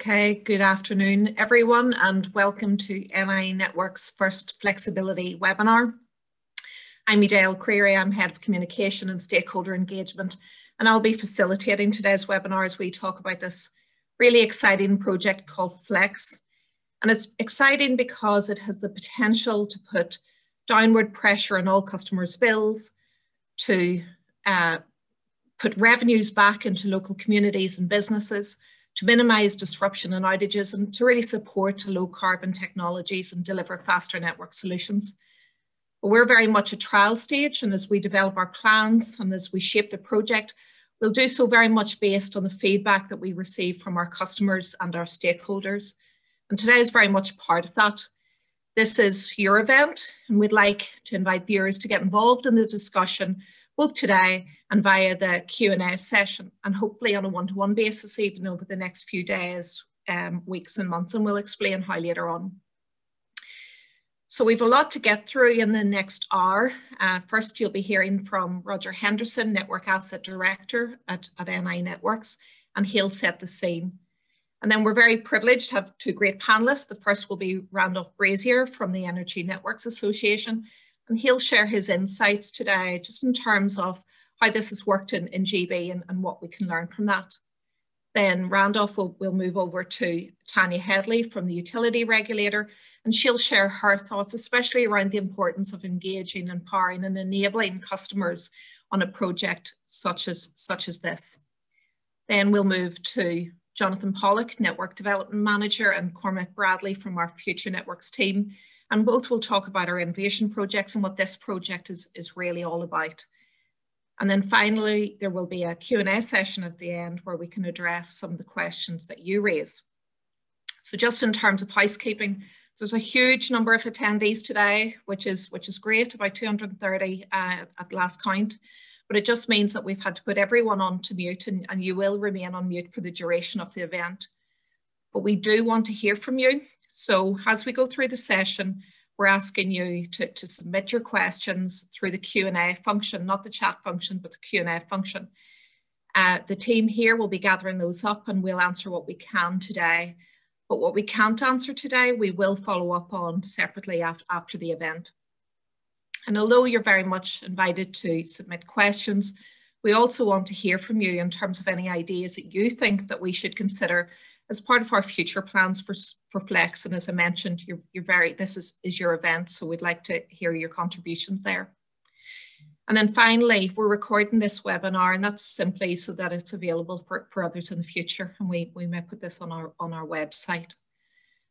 Okay, good afternoon everyone and welcome to NI Network's first flexibility webinar. I'm Adele Creary, I'm Head of Communication and Stakeholder Engagement and I'll be facilitating today's webinar as we talk about this really exciting project called Flex. And it's exciting because it has the potential to put downward pressure on all customers' bills, to uh, put revenues back into local communities and businesses, to minimise disruption and outages and to really support low carbon technologies and deliver faster network solutions. But we're very much a trial stage and as we develop our plans and as we shape the project, we'll do so very much based on the feedback that we receive from our customers and our stakeholders. And today is very much part of that. This is your event and we'd like to invite viewers to get involved in the discussion both today and via the Q&A session and hopefully on a one-to-one -one basis even over the next few days, um, weeks and months and we'll explain how later on. So we've a lot to get through in the next hour. Uh, first, you'll be hearing from Roger Henderson, Network Asset Director at, at NI Networks, and he'll set the scene. And then we're very privileged to have two great panelists. The first will be Randolph Brazier from the Energy Networks Association, and he'll share his insights today just in terms of how this has worked in, in GB and, and what we can learn from that. Then Randolph will, will move over to Tanya Headley from the utility regulator, and she'll share her thoughts, especially around the importance of engaging, empowering and enabling customers on a project such as, such as this. Then we'll move to Jonathan Pollock, Network Development Manager, and Cormac Bradley from our Future Networks team, and both will talk about our innovation projects and what this project is, is really all about. And then finally, there will be a Q&A session at the end where we can address some of the questions that you raise. So just in terms of housekeeping, there's a huge number of attendees today, which is, which is great, about 230 uh, at last count. But it just means that we've had to put everyone on to mute and, and you will remain on mute for the duration of the event. But we do want to hear from you. So as we go through the session, we're asking you to, to submit your questions through the Q&A function, not the chat function, but the Q&A function. Uh, the team here will be gathering those up and we'll answer what we can today. But what we can't answer today, we will follow up on separately after, after the event. And although you're very much invited to submit questions, we also want to hear from you in terms of any ideas that you think that we should consider as part of our future plans for, for Flex. And as I mentioned, you're, you're very, this is, is your event, so we'd like to hear your contributions there. And then finally, we're recording this webinar and that's simply so that it's available for, for others in the future. And we, we may put this on our, on our website.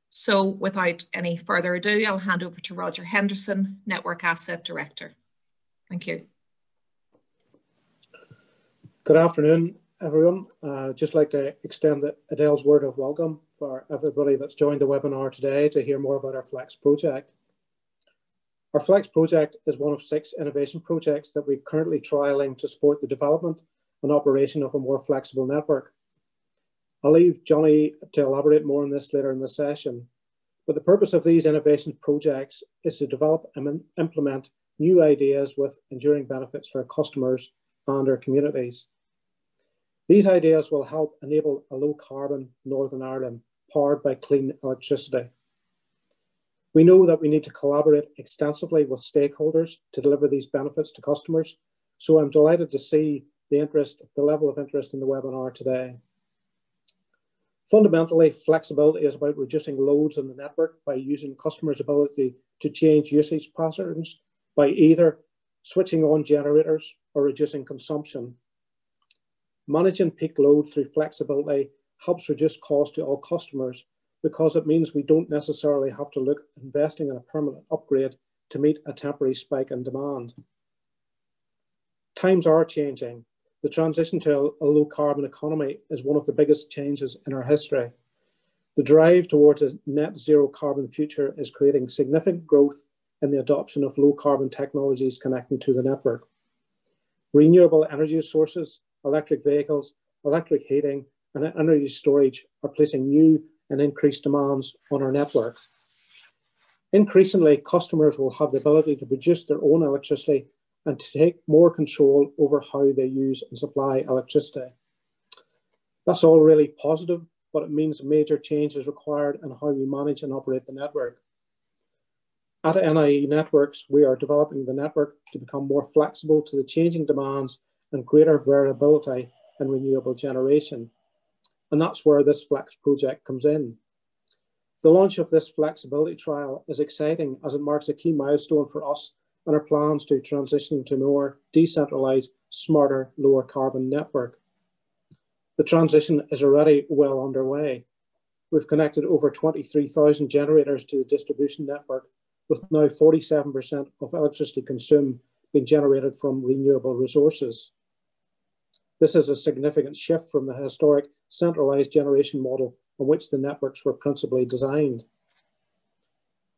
So without any further ado, I'll hand over to Roger Henderson, Network Asset Director. Thank you. Good afternoon, everyone. Uh, just like to extend Adele's word of welcome for everybody that's joined the webinar today to hear more about our Flex project. Our Flex project is one of six innovation projects that we're currently trialing to support the development and operation of a more flexible network. I'll leave Johnny to elaborate more on this later in the session, but the purpose of these innovation projects is to develop and implement new ideas with enduring benefits for our customers and our communities. These ideas will help enable a low carbon Northern Ireland powered by clean electricity. We know that we need to collaborate extensively with stakeholders to deliver these benefits to customers. So I'm delighted to see the interest, the level of interest in the webinar today. Fundamentally, flexibility is about reducing loads in the network by using customers' ability to change usage patterns by either switching on generators or reducing consumption Managing peak load through flexibility helps reduce cost to all customers because it means we don't necessarily have to look investing in a permanent upgrade to meet a temporary spike in demand. Times are changing. The transition to a low carbon economy is one of the biggest changes in our history. The drive towards a net zero carbon future is creating significant growth in the adoption of low carbon technologies connecting to the network. Renewable energy sources electric vehicles, electric heating, and energy storage are placing new and increased demands on our network. Increasingly, customers will have the ability to produce their own electricity and to take more control over how they use and supply electricity. That's all really positive, but it means a major change is required in how we manage and operate the network. At NIE Networks, we are developing the network to become more flexible to the changing demands and greater variability in renewable generation. And that's where this Flex project comes in. The launch of this flexibility trial is exciting as it marks a key milestone for us and our plans to transition to a more decentralized, smarter, lower carbon network. The transition is already well underway. We've connected over 23,000 generators to the distribution network, with now 47% of electricity consumed being generated from renewable resources. This is a significant shift from the historic centralized generation model on which the networks were principally designed.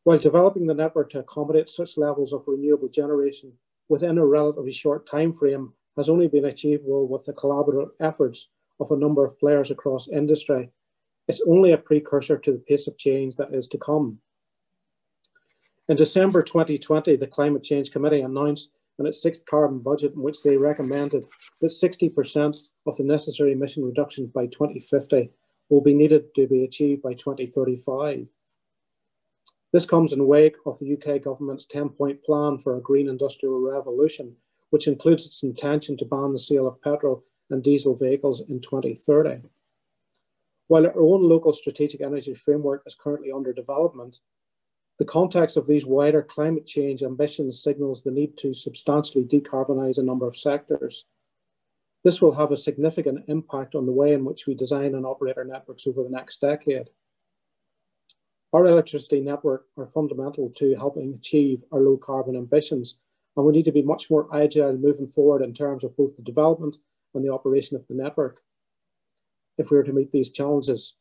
While developing the network to accommodate such levels of renewable generation within a relatively short time frame has only been achievable with the collaborative efforts of a number of players across industry. It's only a precursor to the pace of change that is to come. In December 2020, the Climate Change Committee announced in its sixth carbon budget in which they recommended that 60% of the necessary emission reductions by 2050 will be needed to be achieved by 2035. This comes in wake of the UK government's 10 point plan for a green industrial revolution, which includes its intention to ban the sale of petrol and diesel vehicles in 2030. While our own local strategic energy framework is currently under development, the context of these wider climate change ambitions signals the need to substantially decarbonise a number of sectors. This will have a significant impact on the way in which we design and operate our networks over the next decade. Our electricity network are fundamental to helping achieve our low carbon ambitions, and we need to be much more agile moving forward in terms of both the development and the operation of the network. If we are to meet these challenges,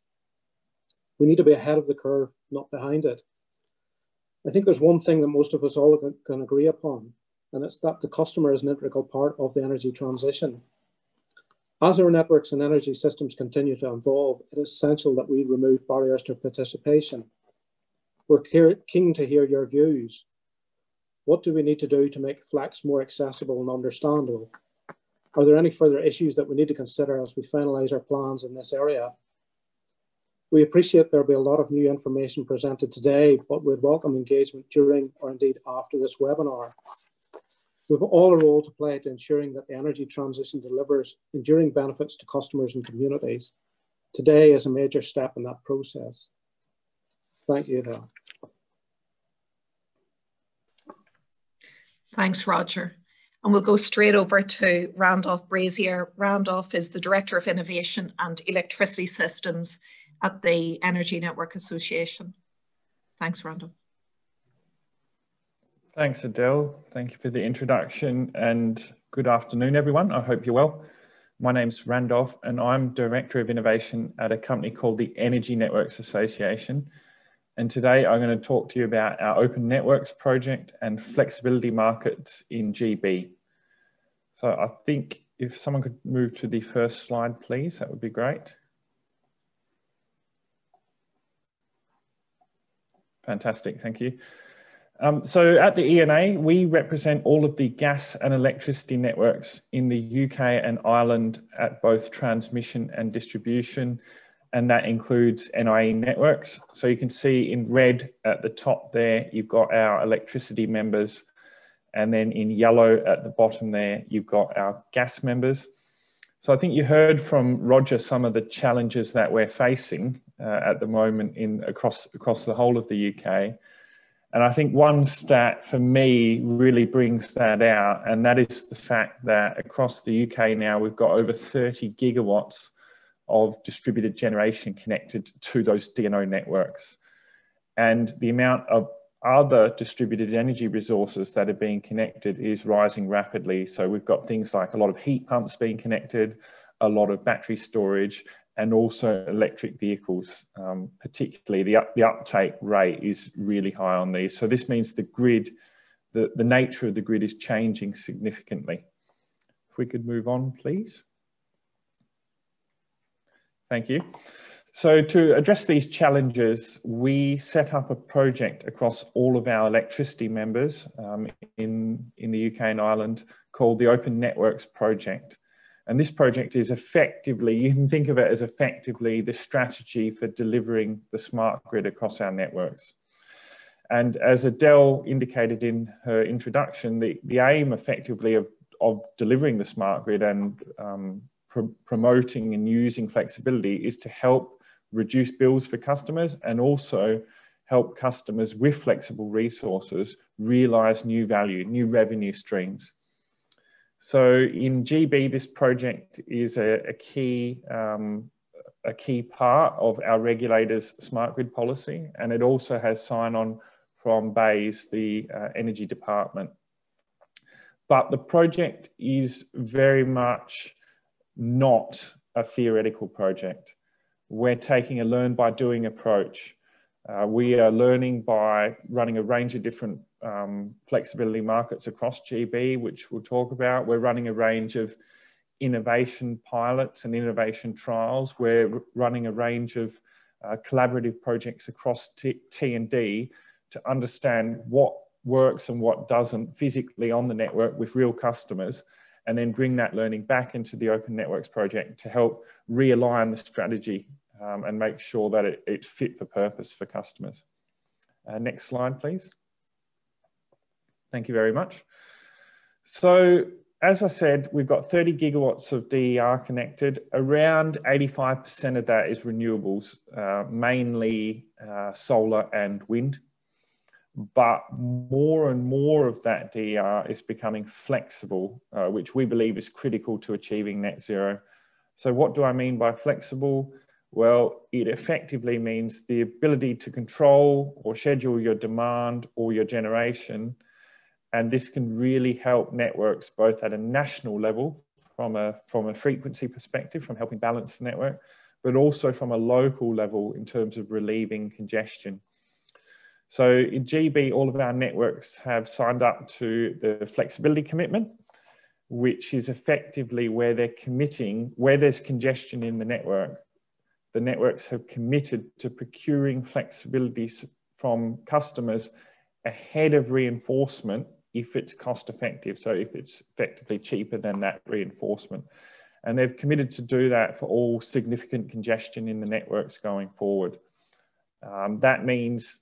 we need to be ahead of the curve, not behind it. I think there's one thing that most of us all can agree upon, and it's that the customer is an integral part of the energy transition. As our networks and energy systems continue to evolve, it is essential that we remove barriers to participation. We're keen to hear your views. What do we need to do to make Flex more accessible and understandable? Are there any further issues that we need to consider as we finalise our plans in this area? We appreciate there'll be a lot of new information presented today, but we'd welcome engagement during or indeed after this webinar. We've all a role to play to ensuring that the energy transition delivers enduring benefits to customers and communities. Today is a major step in that process. Thank you, Adele. Thanks, Roger. And we'll go straight over to Randolph Brazier. Randolph is the Director of Innovation and Electricity Systems at the Energy Network Association. Thanks, Randolph. Thanks, Adele. Thank you for the introduction and good afternoon, everyone. I hope you're well. My name's Randolph and I'm Director of Innovation at a company called the Energy Networks Association. And today I'm going to talk to you about our Open Networks project and flexibility markets in GB. So I think if someone could move to the first slide, please, that would be great. Fantastic, thank you. Um, so at the ENA, we represent all of the gas and electricity networks in the UK and Ireland at both transmission and distribution, and that includes NIE networks. So you can see in red at the top there, you've got our electricity members, and then in yellow at the bottom there, you've got our gas members. So I think you heard from Roger some of the challenges that we're facing Uh, at the moment in across across the whole of the UK. And I think one stat for me really brings that out, and that is the fact that across the UK now we've got over 30 gigawatts of distributed generation connected to those DNO networks. And the amount of other distributed energy resources that are being connected is rising rapidly. So we've got things like a lot of heat pumps being connected, a lot of battery storage, and also electric vehicles, um, particularly the, up, the uptake rate is really high on these. So this means the grid, the, the nature of the grid is changing significantly. If we could move on, please. Thank you. So to address these challenges, we set up a project across all of our electricity members um, in, in the UK and Ireland called the Open Networks Project. And this project is effectively, you can think of it as effectively the strategy for delivering the smart grid across our networks. And as Adele indicated in her introduction, the, the aim effectively of, of delivering the smart grid and um, pr promoting and using flexibility is to help reduce bills for customers and also help customers with flexible resources realize new value, new revenue streams. So in GB, this project is a, a key um, a key part of our regulator's smart grid policy, and it also has sign-on from BEIS, the uh, energy department. But the project is very much not a theoretical project. We're taking a learn by doing approach. Uh, we are learning by running a range of different um, flexibility markets across GB, which we'll talk about. We're running a range of innovation pilots and innovation trials. We're running a range of uh, collaborative projects across T&D to understand what works and what doesn't physically on the network with real customers, and then bring that learning back into the Open Networks project to help realign the strategy um, and make sure that it, it's fit for purpose for customers. Uh, next slide, please. Thank you very much. So as I said, we've got 30 gigawatts of DER connected. Around 85% of that is renewables, uh, mainly uh, solar and wind. But more and more of that DER is becoming flexible, uh, which we believe is critical to achieving net zero. So what do I mean by flexible? Well, it effectively means the ability to control or schedule your demand or your generation and this can really help networks both at a national level from a, from a frequency perspective, from helping balance the network, but also from a local level in terms of relieving congestion. So in GB, all of our networks have signed up to the flexibility commitment, which is effectively where they're committing, where there's congestion in the network, the networks have committed to procuring flexibility from customers ahead of reinforcement if it's cost effective. So if it's effectively cheaper than that reinforcement. And they've committed to do that for all significant congestion in the networks going forward. Um, that means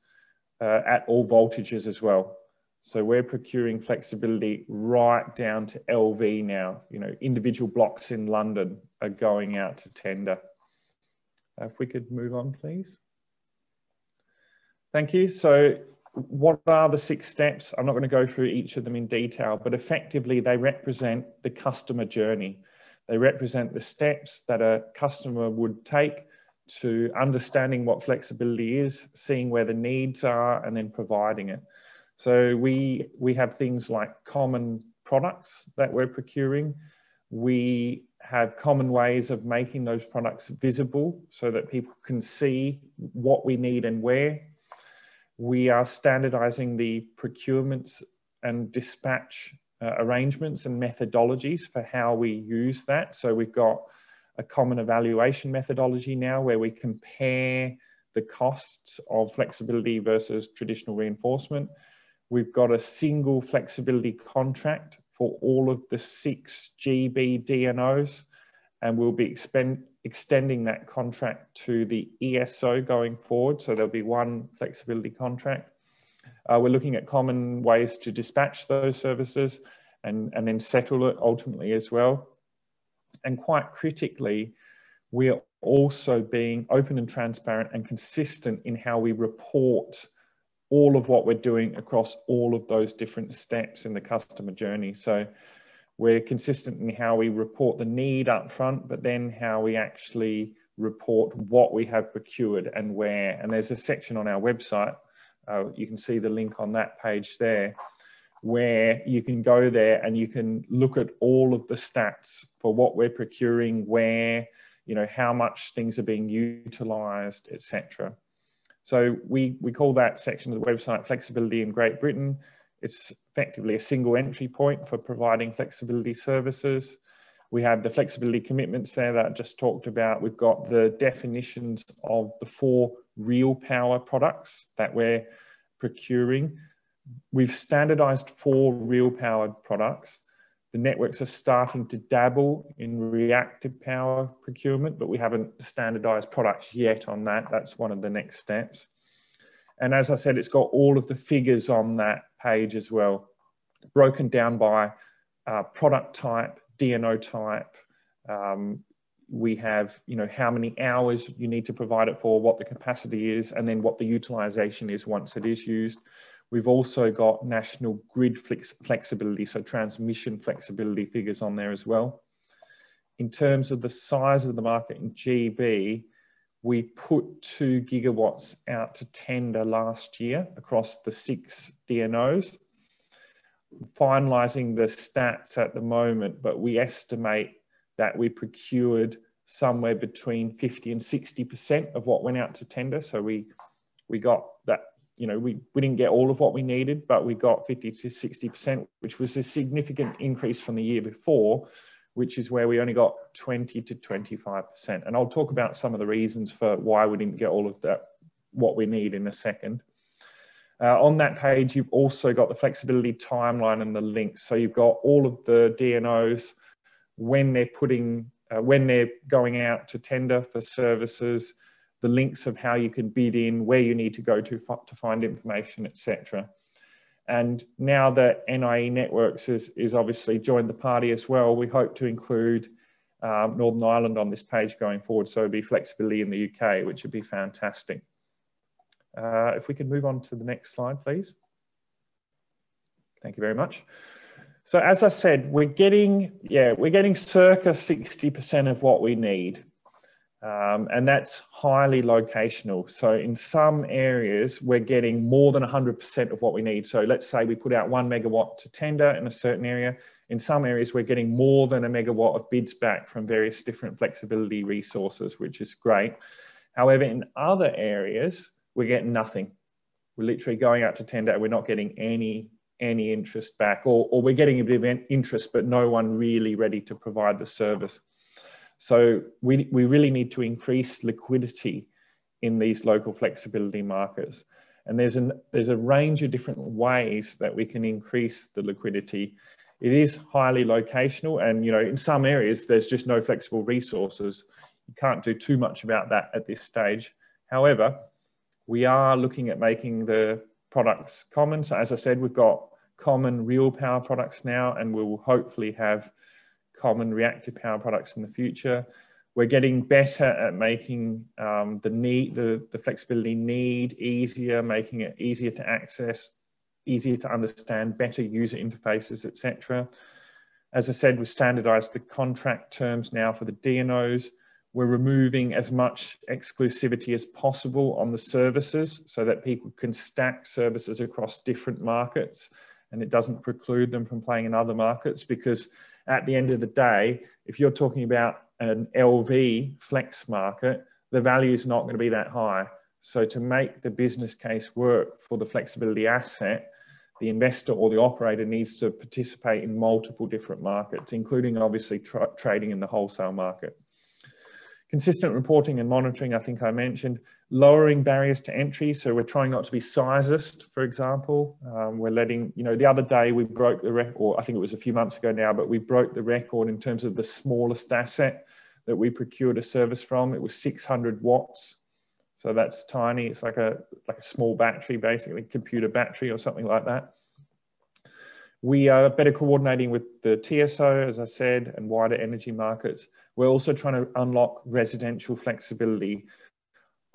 uh, at all voltages as well. So we're procuring flexibility right down to LV now. You know, individual blocks in London are going out to tender. If we could move on, please. Thank you. So what are the six steps? I'm not going to go through each of them in detail, but effectively they represent the customer journey. They represent the steps that a customer would take to understanding what flexibility is, seeing where the needs are, and then providing it. So we, we have things like common products that we're procuring. We have common ways of making those products visible so that people can see what we need and where we are standardizing the procurements and dispatch uh, arrangements and methodologies for how we use that. So we've got a common evaluation methodology now where we compare the costs of flexibility versus traditional reinforcement. We've got a single flexibility contract for all of the six GB DNOs, and we'll be extending that contract to the ESO going forward. So there'll be one flexibility contract. Uh, we're looking at common ways to dispatch those services and, and then settle it ultimately as well. And quite critically, we are also being open and transparent and consistent in how we report all of what we're doing across all of those different steps in the customer journey. So we're consistent in how we report the need up front, but then how we actually report what we have procured and where. And there's a section on our website, uh, you can see the link on that page there, where you can go there and you can look at all of the stats for what we're procuring, where, you know, how much things are being utilized, etc. So we, we call that section of the website flexibility in Great Britain. It's effectively a single entry point for providing flexibility services. We have the flexibility commitments there that I just talked about. We've got the definitions of the four real power products that we're procuring. We've standardized four real power products. The networks are starting to dabble in reactive power procurement, but we haven't standardized products yet on that. That's one of the next steps. And as I said, it's got all of the figures on that page as well, broken down by uh, product type, DNO type. Um, we have, you know, how many hours you need to provide it for, what the capacity is, and then what the utilization is once it is used. We've also got national grid flex flexibility, so transmission flexibility figures on there as well. In terms of the size of the market in GB, we put two gigawatts out to tender last year across the six DNOs. Finalising the stats at the moment, but we estimate that we procured somewhere between 50 and 60% of what went out to tender. So we we got that you know, we, we didn't get all of what we needed, but we got 50 to 60%, which was a significant increase from the year before, which is where we only got 20 to 25%. And I'll talk about some of the reasons for why we didn't get all of that, what we need in a second. Uh, on that page, you've also got the flexibility timeline and the links. So you've got all of the DNOs when they're putting, uh, when they're going out to tender for services, the links of how you can bid in, where you need to go to, to find information, etc. And now that NIE Networks is, is obviously joined the party as well, we hope to include um, Northern Ireland on this page going forward. So it'd be flexibility in the UK, which would be fantastic. Uh, if we could move on to the next slide, please. Thank you very much. So as I said, we're getting, yeah, we're getting circa 60% of what we need. Um, and that's highly locational. So in some areas, we're getting more than 100% of what we need. So let's say we put out one megawatt to tender in a certain area. In some areas, we're getting more than a megawatt of bids back from various different flexibility resources, which is great. However, in other areas, we're getting nothing. We're literally going out to tender and we're not getting any any interest back, or, or we're getting a bit of interest, but no one really ready to provide the service. So we, we really need to increase liquidity in these local flexibility markets. And there's, an, there's a range of different ways that we can increase the liquidity. It is highly locational and you know in some areas there's just no flexible resources. You can't do too much about that at this stage. However, we are looking at making the products common. So as I said, we've got common real power products now and we'll hopefully have common reactive power products in the future. We're getting better at making um, the need, the, the flexibility need easier, making it easier to access, easier to understand, better user interfaces, etc. As I said, we've standardized the contract terms now for the DNOs. We're removing as much exclusivity as possible on the services so that people can stack services across different markets and it doesn't preclude them from playing in other markets because at the end of the day, if you're talking about an LV flex market, the value is not going to be that high. So to make the business case work for the flexibility asset, the investor or the operator needs to participate in multiple different markets, including obviously tra trading in the wholesale market. Consistent reporting and monitoring, I think I mentioned. Lowering barriers to entry. So we're trying not to be sizist, for example. Um, we're letting, you know, the other day we broke the record, or I think it was a few months ago now, but we broke the record in terms of the smallest asset that we procured a service from. It was 600 watts. So that's tiny. It's like a, like a small battery, basically, computer battery or something like that. We are better coordinating with the TSO, as I said, and wider energy markets. We're also trying to unlock residential flexibility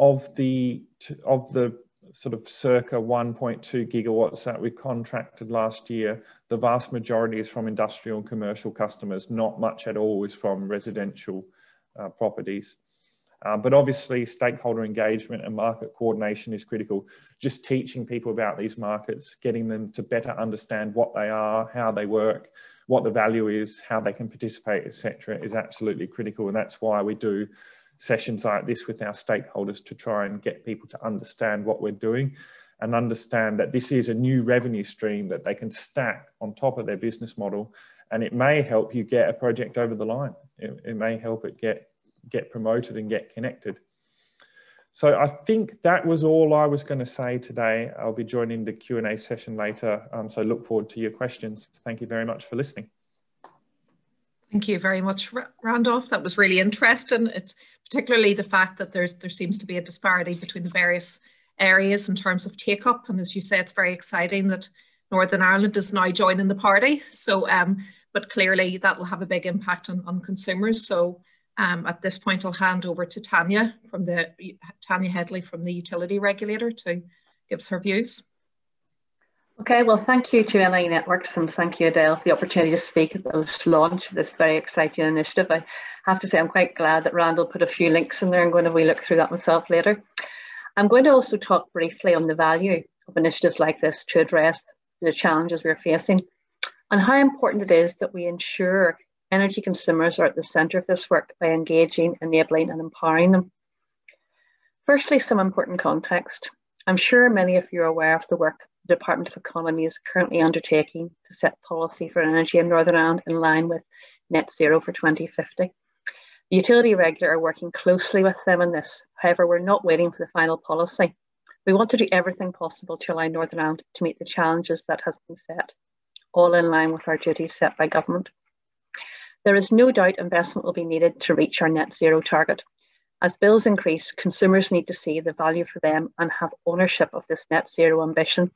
of the of the sort of circa 1.2 gigawatts that we contracted last year, the vast majority is from industrial and commercial customers. Not much at all is from residential uh, properties. Uh, but obviously, stakeholder engagement and market coordination is critical. Just teaching people about these markets, getting them to better understand what they are, how they work, what the value is, how they can participate, etc., is absolutely critical. And that's why we do sessions like this with our stakeholders to try and get people to understand what we're doing and understand that this is a new revenue stream that they can stack on top of their business model. And it may help you get a project over the line. It, it may help it get, get promoted and get connected. So I think that was all I was going to say today. I'll be joining the Q&A session later. Um, so look forward to your questions. Thank you very much for listening. Thank you very much, Randolph. That was really interesting. It's particularly the fact that there's there seems to be a disparity between the various areas in terms of take up. And as you say, it's very exciting that Northern Ireland is now joining the party. So, um, but clearly that will have a big impact on, on consumers. So um, at this point, I'll hand over to Tanya from the Tanya Headley from the utility regulator to give us her views. Okay, well, thank you to NI Networks and thank you, Adele, for the opportunity to speak at the launch of this very exciting initiative. I have to say I'm quite glad that Randolph put a few links in there. I'm going to we look through that myself later. I'm going to also talk briefly on the value of initiatives like this to address the challenges we're facing and how important it is that we ensure energy consumers are at the centre of this work by engaging, enabling and empowering them. Firstly, some important context. I'm sure many of you are aware of the work the Department of Economy is currently undertaking to set policy for energy in Northern Ireland in line with net zero for 2050. The utility regulator are working closely with them on this. However, we're not waiting for the final policy. We want to do everything possible to allow Northern Ireland to meet the challenges that has been set, all in line with our duties set by government. There is no doubt investment will be needed to reach our net zero target. As bills increase, consumers need to see the value for them and have ownership of this net zero ambition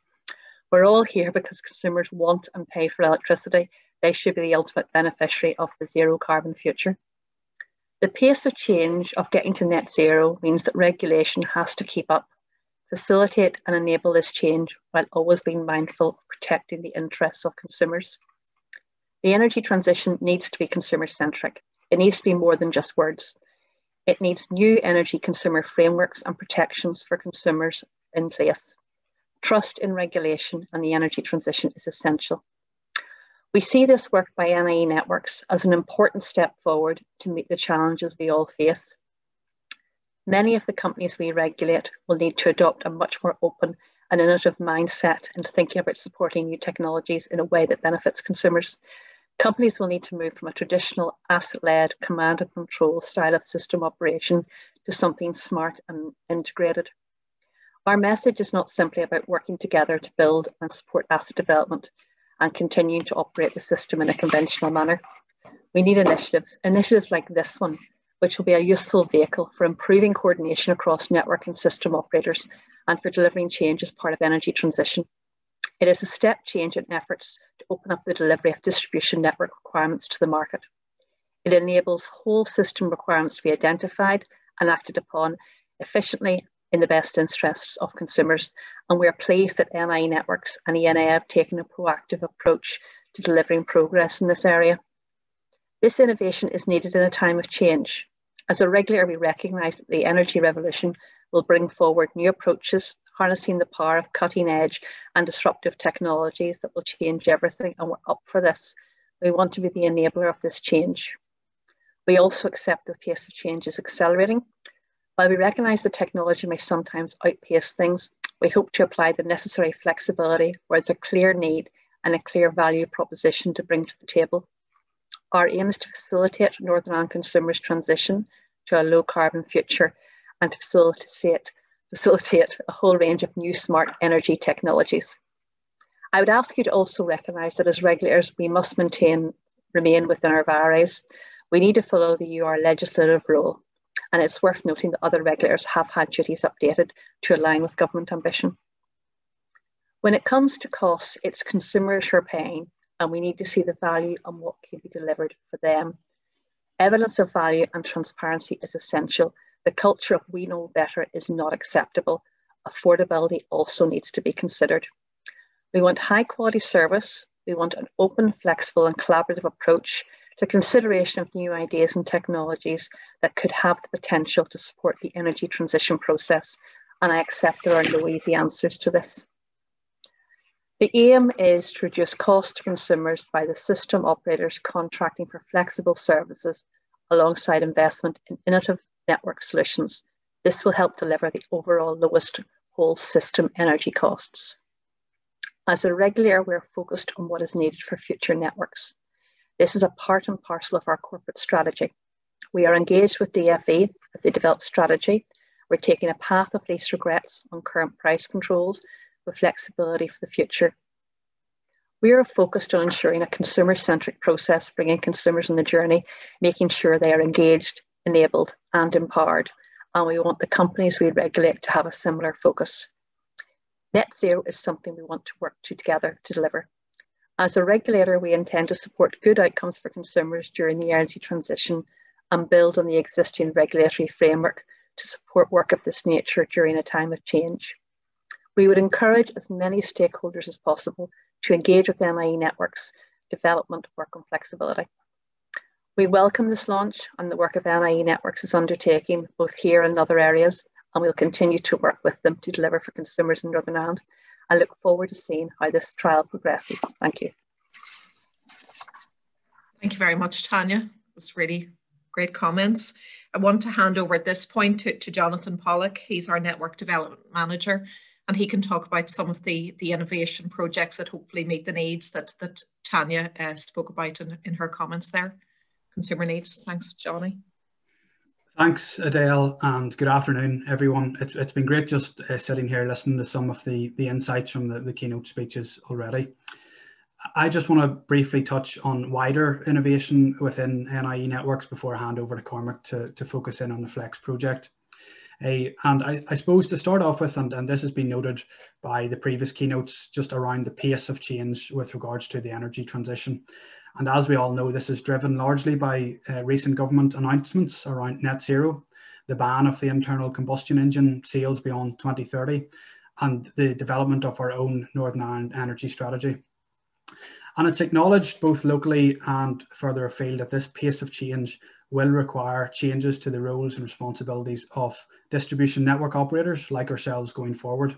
we're all here because consumers want and pay for electricity. They should be the ultimate beneficiary of the zero carbon future. The pace of change of getting to net zero means that regulation has to keep up, facilitate and enable this change while always being mindful of protecting the interests of consumers. The energy transition needs to be consumer centric. It needs to be more than just words. It needs new energy consumer frameworks and protections for consumers in place. Trust in regulation and the energy transition is essential. We see this work by NIE networks as an important step forward to meet the challenges we all face. Many of the companies we regulate will need to adopt a much more open and innovative mindset in thinking about supporting new technologies in a way that benefits consumers. Companies will need to move from a traditional asset-led command and control style of system operation to something smart and integrated. Our message is not simply about working together to build and support asset development and continuing to operate the system in a conventional manner. We need initiatives, initiatives like this one, which will be a useful vehicle for improving coordination across network and system operators and for delivering change as part of energy transition. It is a step change in efforts to open up the delivery of distribution network requirements to the market. It enables whole system requirements to be identified and acted upon efficiently in the best interests of consumers. And we're pleased that NI Networks and ENA have taken a proactive approach to delivering progress in this area. This innovation is needed in a time of change. As a regulator, we recognise that the energy revolution will bring forward new approaches, harnessing the power of cutting edge and disruptive technologies that will change everything, and we're up for this. We want to be the enabler of this change. We also accept the pace of change is accelerating, while we recognise that technology may sometimes outpace things, we hope to apply the necessary flexibility where there's a clear need and a clear value proposition to bring to the table. Our aim is to facilitate Northern Ireland consumers' transition to a low carbon future and to facilitate, facilitate a whole range of new smart energy technologies. I would ask you to also recognise that as regulators, we must maintain, remain within our vires. We need to follow the UR legislative role and it's worth noting that other regulators have had duties updated to align with government ambition. When it comes to costs, it's consumers who are paying, and we need to see the value and what can be delivered for them. Evidence of value and transparency is essential. The culture of we know better is not acceptable. Affordability also needs to be considered. We want high quality service. We want an open, flexible, and collaborative approach to consideration of new ideas and technologies that could have the potential to support the energy transition process. And I accept there are no easy answers to this. The aim is to reduce costs to consumers by the system operators contracting for flexible services alongside investment in innovative network solutions. This will help deliver the overall lowest whole system energy costs. As a regulator, we're focused on what is needed for future networks. This is a part and parcel of our corporate strategy. We are engaged with DFE as they develop strategy. We're taking a path of least regrets on current price controls with flexibility for the future. We are focused on ensuring a consumer-centric process, bringing consumers on the journey, making sure they are engaged, enabled and empowered. And we want the companies we regulate to have a similar focus. Net zero is something we want to work to together to deliver. As a regulator, we intend to support good outcomes for consumers during the energy transition and build on the existing regulatory framework to support work of this nature during a time of change. We would encourage as many stakeholders as possible to engage with NIE Networks development work on flexibility. We welcome this launch and the work of NIE Networks is undertaking both here and other areas, and we'll continue to work with them to deliver for consumers in Northern Ireland. I look forward to seeing how this trial progresses. Thank you. Thank you very much, Tanya. It was really great comments. I want to hand over at this point to, to Jonathan Pollock. He's our Network Development Manager and he can talk about some of the, the innovation projects that hopefully meet the needs that, that Tanya uh, spoke about in, in her comments there. Consumer needs. Thanks, Johnny. Thanks, Adele, and good afternoon, everyone. It's, it's been great just uh, sitting here listening to some of the, the insights from the, the keynote speeches already. I just want to briefly touch on wider innovation within NIE networks before I hand over to Cormac to, to focus in on the Flex project. And I, I, suppose to start off with, and, and this has been noted by the previous keynotes, just around the pace of change with regards to the energy transition. And as we all know, this is driven largely by uh, recent government announcements around net zero, the ban of the internal combustion engine sales beyond 2030, and the development of our own Northern Ireland energy strategy. And it's acknowledged both locally and further afield that this pace of change will require changes to the roles and responsibilities of distribution network operators like ourselves going forward.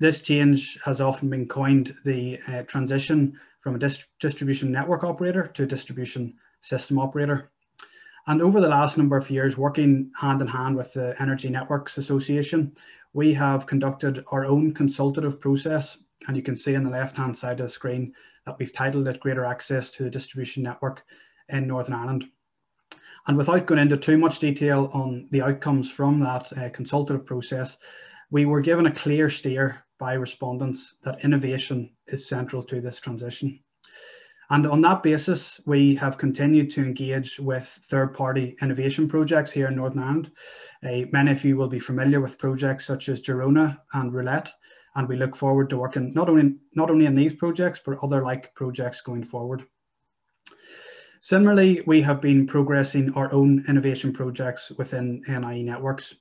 This change has often been coined the uh, transition from a dist distribution network operator to a distribution system operator. And over the last number of years, working hand in hand with the Energy Networks Association, we have conducted our own consultative process. And you can see on the left-hand side of the screen that we've titled it Greater Access to the Distribution Network in Northern Ireland. And without going into too much detail on the outcomes from that uh, consultative process, we were given a clear steer by respondents that innovation is central to this transition. And on that basis, we have continued to engage with third-party innovation projects here in Northern Ireland. Uh, many of you will be familiar with projects such as Girona and Roulette, and we look forward to working not only, not only in these projects, but other like projects going forward. Similarly, we have been progressing our own innovation projects within NIE networks,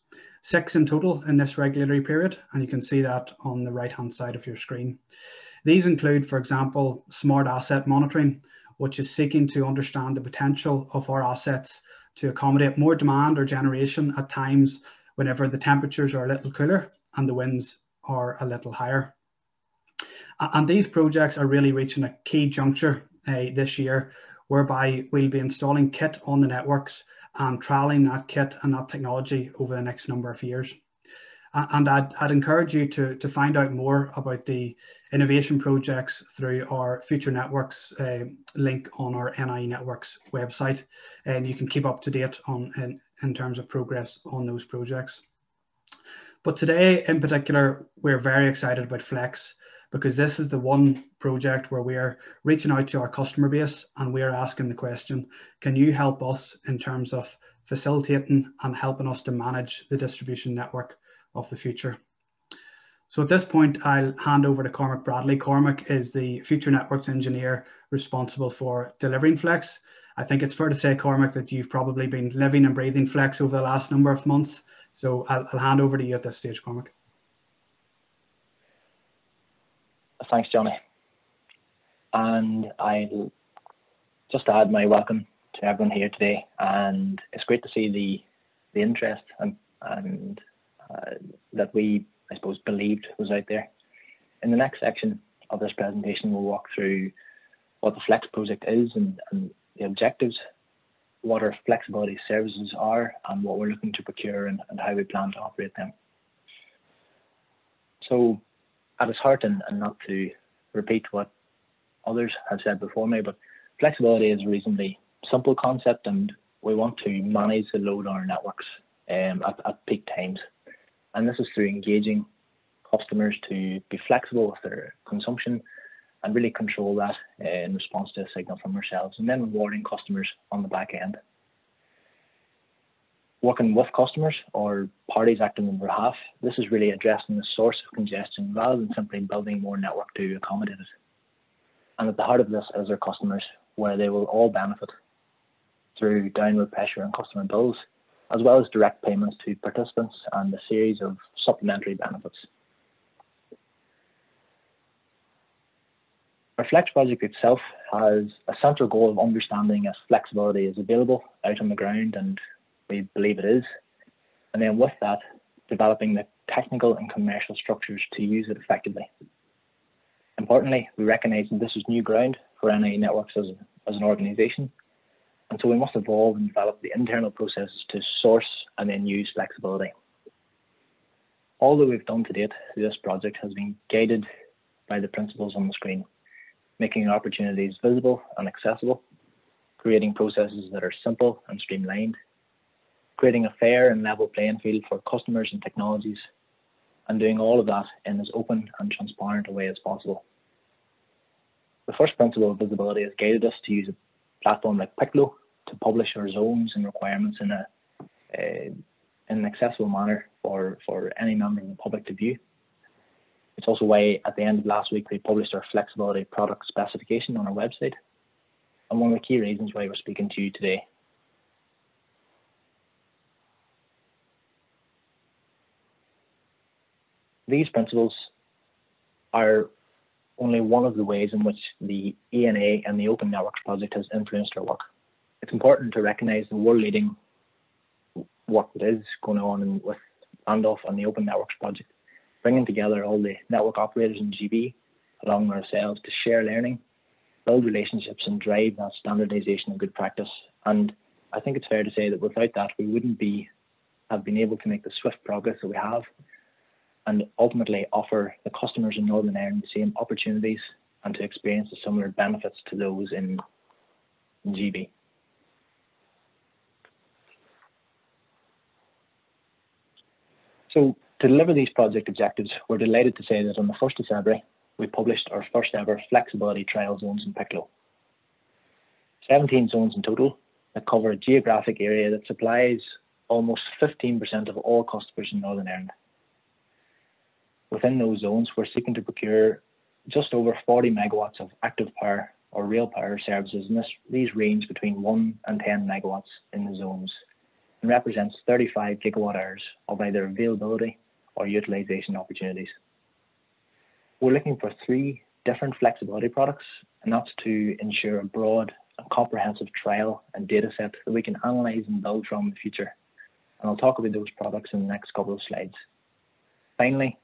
six in total in this regulatory period, and you can see that on the right-hand side of your screen. These include, for example, smart asset monitoring, which is seeking to understand the potential of our assets to accommodate more demand or generation at times whenever the temperatures are a little cooler and the winds are a little higher. And these projects are really reaching a key juncture uh, this year whereby we'll be installing kit on the networks and trialing that kit and that technology over the next number of years. And I'd, I'd encourage you to, to find out more about the innovation projects through our Future Networks uh, link on our NIE Networks website. And you can keep up to date on in, in terms of progress on those projects. But today in particular, we're very excited about Flex because this is the one project where we are reaching out to our customer base and we are asking the question, can you help us in terms of facilitating and helping us to manage the distribution network of the future? So at this point, I'll hand over to Cormac Bradley. Cormac is the Future Networks engineer responsible for delivering Flex. I think it's fair to say, Cormac, that you've probably been living and breathing Flex over the last number of months. So I'll, I'll hand over to you at this stage, Cormac. Thanks, Johnny. And I'll just add my welcome to everyone here today. And it's great to see the the interest and and uh, that we, I suppose, believed was out there. In the next section of this presentation, we'll walk through what the Flex project is and, and the objectives, what our flexibility services are, and what we're looking to procure and, and how we plan to operate them. So at its heart, and, and not to repeat what others have said before me, but flexibility is a reasonably simple concept, and we want to manage the load on our networks um, at, at peak times. And this is through engaging customers to be flexible with their consumption and really control that uh, in response to a signal from ourselves and then rewarding customers on the back end. Working with customers or parties acting on behalf, this is really addressing the source of congestion rather than simply building more network to accommodate it. And at the heart of this is our customers, where they will all benefit through downward pressure on customer bills, as well as direct payments to participants and a series of supplementary benefits. Our Flex project itself has a central goal of understanding if flexibility is available out on the ground, and we believe it is. And then with that, developing the technical and commercial structures to use it effectively. Importantly, we recognise that this is new ground for NI networks as, as an organisation, and so we must evolve and develop the internal processes to source and then use flexibility. All that we've done to date through this project has been guided by the principles on the screen making opportunities visible and accessible, creating processes that are simple and streamlined, creating a fair and level playing field for customers and technologies, and doing all of that in as open and transparent a way as possible. The first principle of visibility has guided us to use a platform like Piclo to publish our zones and requirements in a, a in an accessible manner for, for any member of the public to view. It's also why at the end of last week we published our flexibility product specification on our website and one of the key reasons why we're speaking to you today. These principles are only one of the ways in which the ENA and the Open Networks project has influenced our work. It's important to recognise the world-leading work that is going on with Randolph and the Open Networks project bringing together all the network operators in GB along with ourselves to share learning, build relationships and drive that standardization and good practice. And I think it's fair to say that without that, we wouldn't be have been able to make the swift progress that we have and ultimately offer the customers in Northern Ireland the same opportunities and to experience the similar benefits to those in, GB. So to deliver these project objectives, we're delighted to say that on the 1st of February, we published our first ever flexibility trial zones in Piclo. 17 zones in total that cover a geographic area that supplies almost 15% of all customers in Northern Ireland. Within those zones, we're seeking to procure just over 40 megawatts of active power or real power services, and this, these range between 1 and 10 megawatts in the zones and represents 35 gigawatt hours of either availability or utilization opportunities. We're looking for three different flexibility products, and that's to ensure a broad and comprehensive trial and data set that we can analyze and build from in the future. And I'll talk about those products in the next couple of slides. Finally,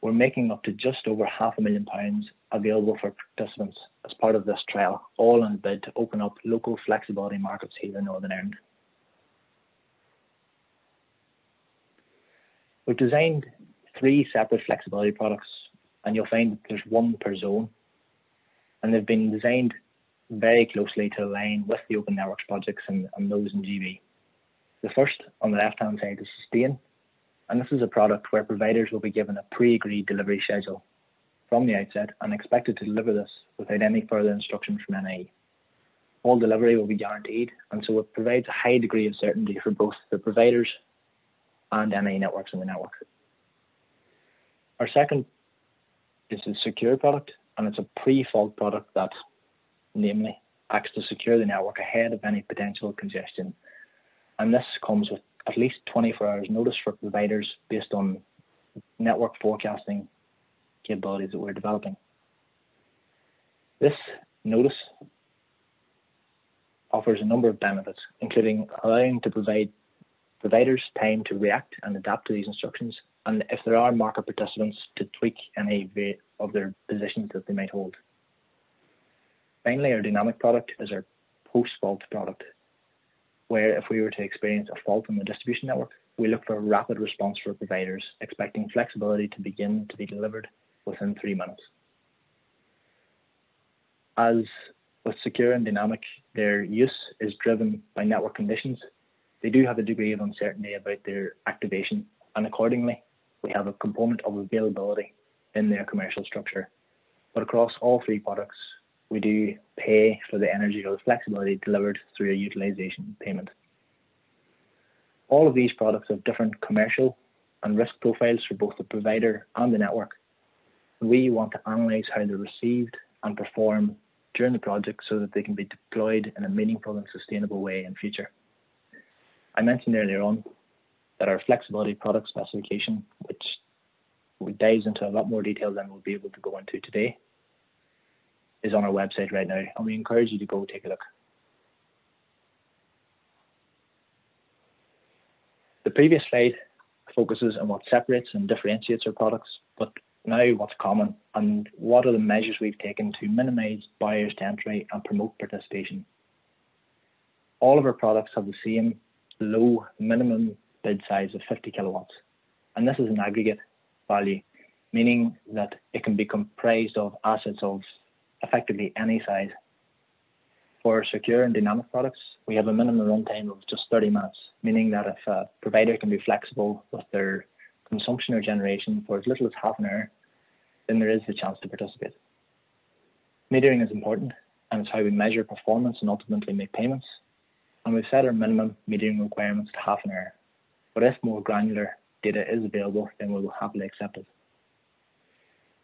we're making up to just over half a million pounds available for participants as part of this trial, all in a bid to open up local flexibility markets here in Northern Ireland. We've designed three separate flexibility products, and you'll find there's one per zone. And they've been designed very closely to align with the Open Networks projects and, and those in GB. The first on the left hand side is Sustain, and this is a product where providers will be given a pre agreed delivery schedule from the outset and expected to deliver this without any further instruction from NIE. All delivery will be guaranteed, and so it provides a high degree of certainty for both the providers and NI networks in the network. Our second is a secure product, and it's a pre-fault product that, namely, acts to secure the network ahead of any potential congestion. And this comes with at least 24 hours notice for providers based on network forecasting capabilities that we're developing. This notice offers a number of benefits, including allowing to provide providers time to react and adapt to these instructions, and if there are market participants, to tweak any of their positions that they might hold. Finally, our dynamic product is our post-fault product, where if we were to experience a fault in the distribution network, we look for a rapid response for providers, expecting flexibility to begin to be delivered within three minutes. As with secure and dynamic, their use is driven by network conditions they do have a degree of uncertainty about their activation, and accordingly, we have a component of availability in their commercial structure. But across all three products, we do pay for the energy or the flexibility delivered through a utilization payment. All of these products have different commercial and risk profiles for both the provider and the network. We want to analyse how they're received and perform during the project so that they can be deployed in a meaningful and sustainable way in future. I mentioned earlier on that our flexibility product specification, which dives into a lot more detail than we'll be able to go into today, is on our website right now, and we encourage you to go take a look. The previous slide focuses on what separates and differentiates our products, but now what's common and what are the measures we've taken to minimise barriers to entry and promote participation. All of our products have the same low minimum bid size of 50 kilowatts, and this is an aggregate value, meaning that it can be comprised of assets of effectively any size. For secure and dynamic products, we have a minimum runtime of just 30 minutes, meaning that if a provider can be flexible with their consumption or generation for as little as half an hour, then there is the chance to participate. Metering is important and it's how we measure performance and ultimately make payments. And we've set our minimum metering requirements to half an hour. But if more granular data is available, then we will happily accept it.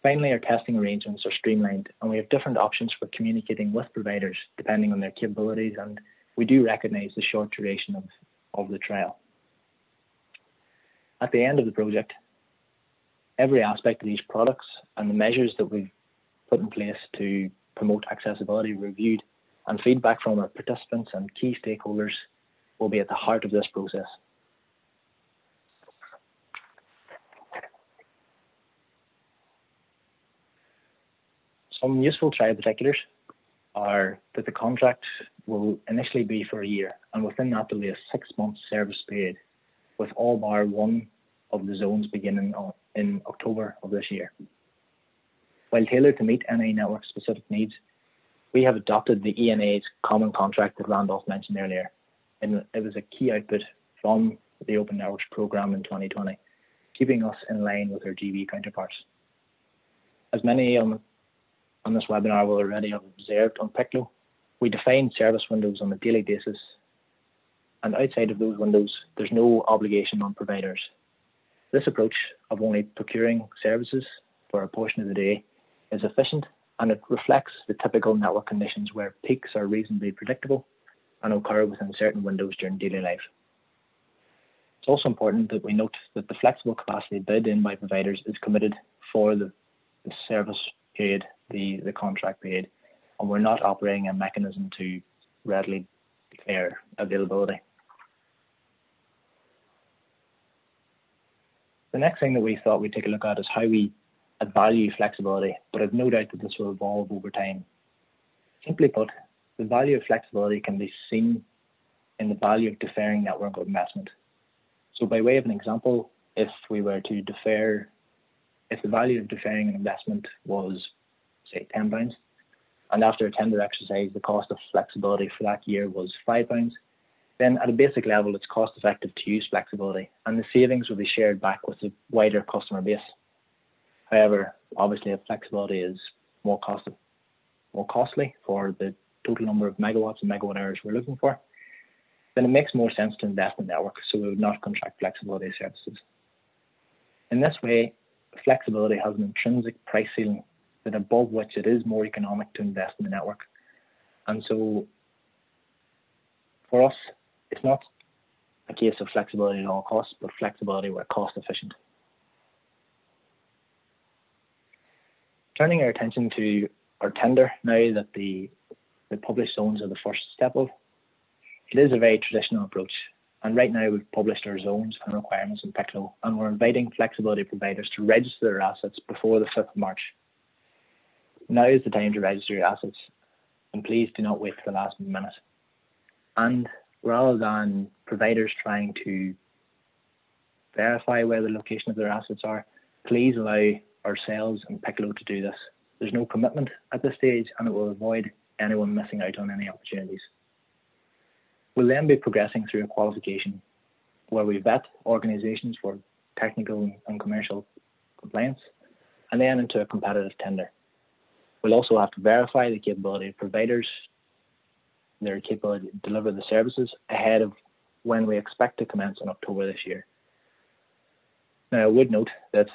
Finally, our testing arrangements are streamlined and we have different options for communicating with providers depending on their capabilities and we do recognise the short duration of, of the trial. At the end of the project, every aspect of these products and the measures that we've put in place to promote accessibility reviewed and feedback from our participants and key stakeholders will be at the heart of this process. Some useful trial particulars are that the contract will initially be for a year, and within that there will be a six-month service period, with all bar one of the zones beginning in October of this year. While tailored to meet NI network specific needs, we have adopted the ENA's common contract that Randolph mentioned earlier, and it was a key output from the Open Networks programme in 2020, keeping us in line with our GB counterparts. As many on on this webinar will already have observed on Piclo, we define service windows on a daily basis. And outside of those windows, there's no obligation on providers. This approach of only procuring services for a portion of the day is efficient and it reflects the typical network conditions where peaks are reasonably predictable and occur within certain windows during daily life. It's also important that we note that the flexible capacity bid in by providers is committed for the, the service period the, the contract period, and we're not operating a mechanism to readily declare availability. The next thing that we thought we'd take a look at is how we value flexibility, but I've no doubt that this will evolve over time. Simply put, the value of flexibility can be seen in the value of deferring network investment. So by way of an example, if we were to defer, if the value of deferring an investment was say £10. And after a tender exercise, the cost of flexibility for that year was £5. Then at a basic level, it's cost effective to use flexibility and the savings will be shared back with the wider customer base. However, obviously flexibility is more cost more costly for the total number of megawatts and megawatt hours we're looking for, then it makes more sense to invest in network, so we would not contract flexibility services. In this way, flexibility has an intrinsic price ceiling that above which it is more economic to invest in the network. And so for us, it's not a case of flexibility at all costs, but flexibility where cost efficient. Turning our attention to our tender now that the, the published zones are the first step of, it is a very traditional approach. And right now we've published our zones and requirements in Piclo, and we're inviting flexibility providers to register their assets before the 5th of March now is the time to register your assets and please do not wait for the last minute. And rather than providers trying to verify where the location of their assets are, please allow ourselves and Piclo to do this. There's no commitment at this stage and it will avoid anyone missing out on any opportunities. We'll then be progressing through a qualification where we vet organisations for technical and commercial compliance and then into a competitive tender. We'll also have to verify the capability of providers, their capability to deliver the services ahead of when we expect to commence in October this year. Now, I would note that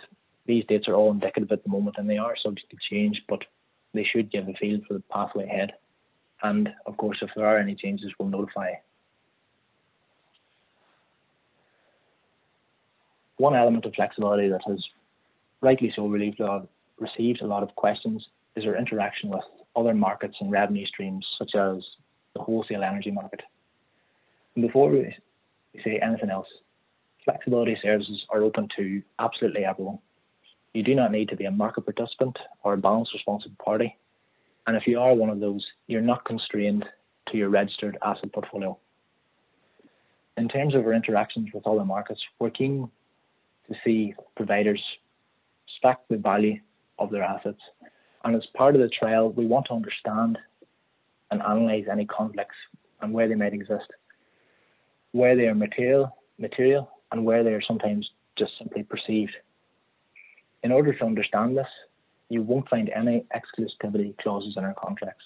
these dates are all indicative at the moment and they are subject to change, but they should give a feel for the pathway ahead. And of course, if there are any changes, we'll notify. One element of flexibility that has rightly so relieved, received a lot of questions is our interaction with other markets and revenue streams, such as the wholesale energy market. And before we say anything else, flexibility services are open to absolutely everyone. You do not need to be a market participant or a balance responsible party. And if you are one of those, you're not constrained to your registered asset portfolio. In terms of our interactions with other markets, we're keen to see providers spec the value of their assets. And as part of the trial, we want to understand and analyze any conflicts and where they might exist, where they are material, material, and where they are sometimes just simply perceived. In order to understand this, you won't find any exclusivity clauses in our contracts.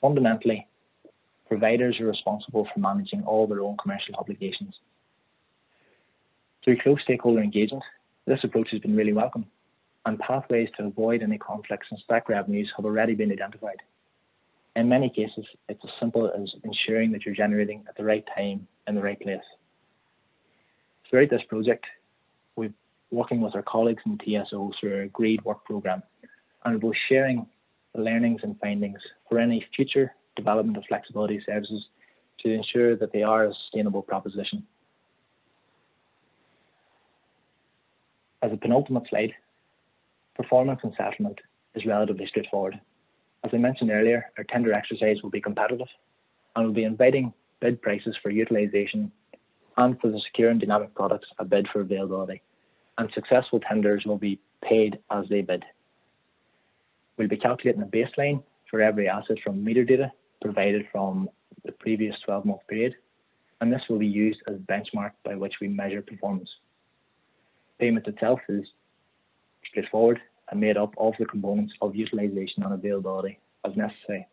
Fundamentally, providers are responsible for managing all their own commercial obligations. Through close stakeholder engagement, this approach has been really welcome, and pathways to avoid any conflicts and spec revenues have already been identified. In many cases, it's as simple as ensuring that you're generating at the right time in the right place. Throughout this project, we've working with our colleagues in TSO through our agreed work program, and we're both sharing the learnings and findings for any future development of flexibility services to ensure that they are a sustainable proposition. As a penultimate slide, performance and settlement is relatively straightforward. As I mentioned earlier, our tender exercise will be competitive and will be inviting bid prices for utilisation and for the secure and dynamic products a bid for availability. And successful tenders will be paid as they bid. We'll be calculating a baseline for every asset from meter data provided from the previous 12 month period, and this will be used as a benchmark by which we measure performance. Payment itself is straightforward and made up of the components of utilization and availability as necessary.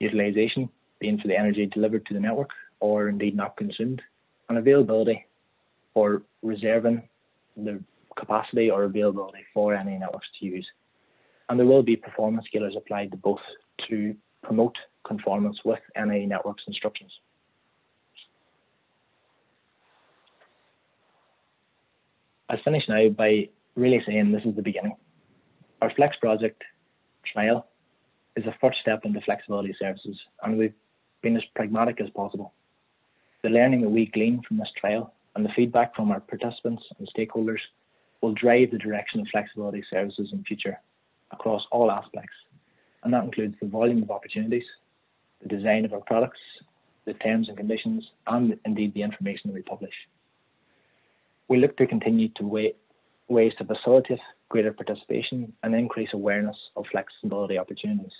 Utilization being for the energy delivered to the network or indeed not consumed, and availability for reserving the capacity or availability for any networks to use. And there will be performance scalers applied to both to promote conformance with NI networks instructions. I finish now by really saying this is the beginning. Our Flex project trial is a first step into flexibility services, and we've been as pragmatic as possible. The learning that we glean from this trial and the feedback from our participants and stakeholders will drive the direction of flexibility services in future across all aspects. And that includes the volume of opportunities, the design of our products, the terms and conditions, and indeed the information that we publish. We look to continue to weigh, ways to facilitate greater participation and increase awareness of flexibility opportunities.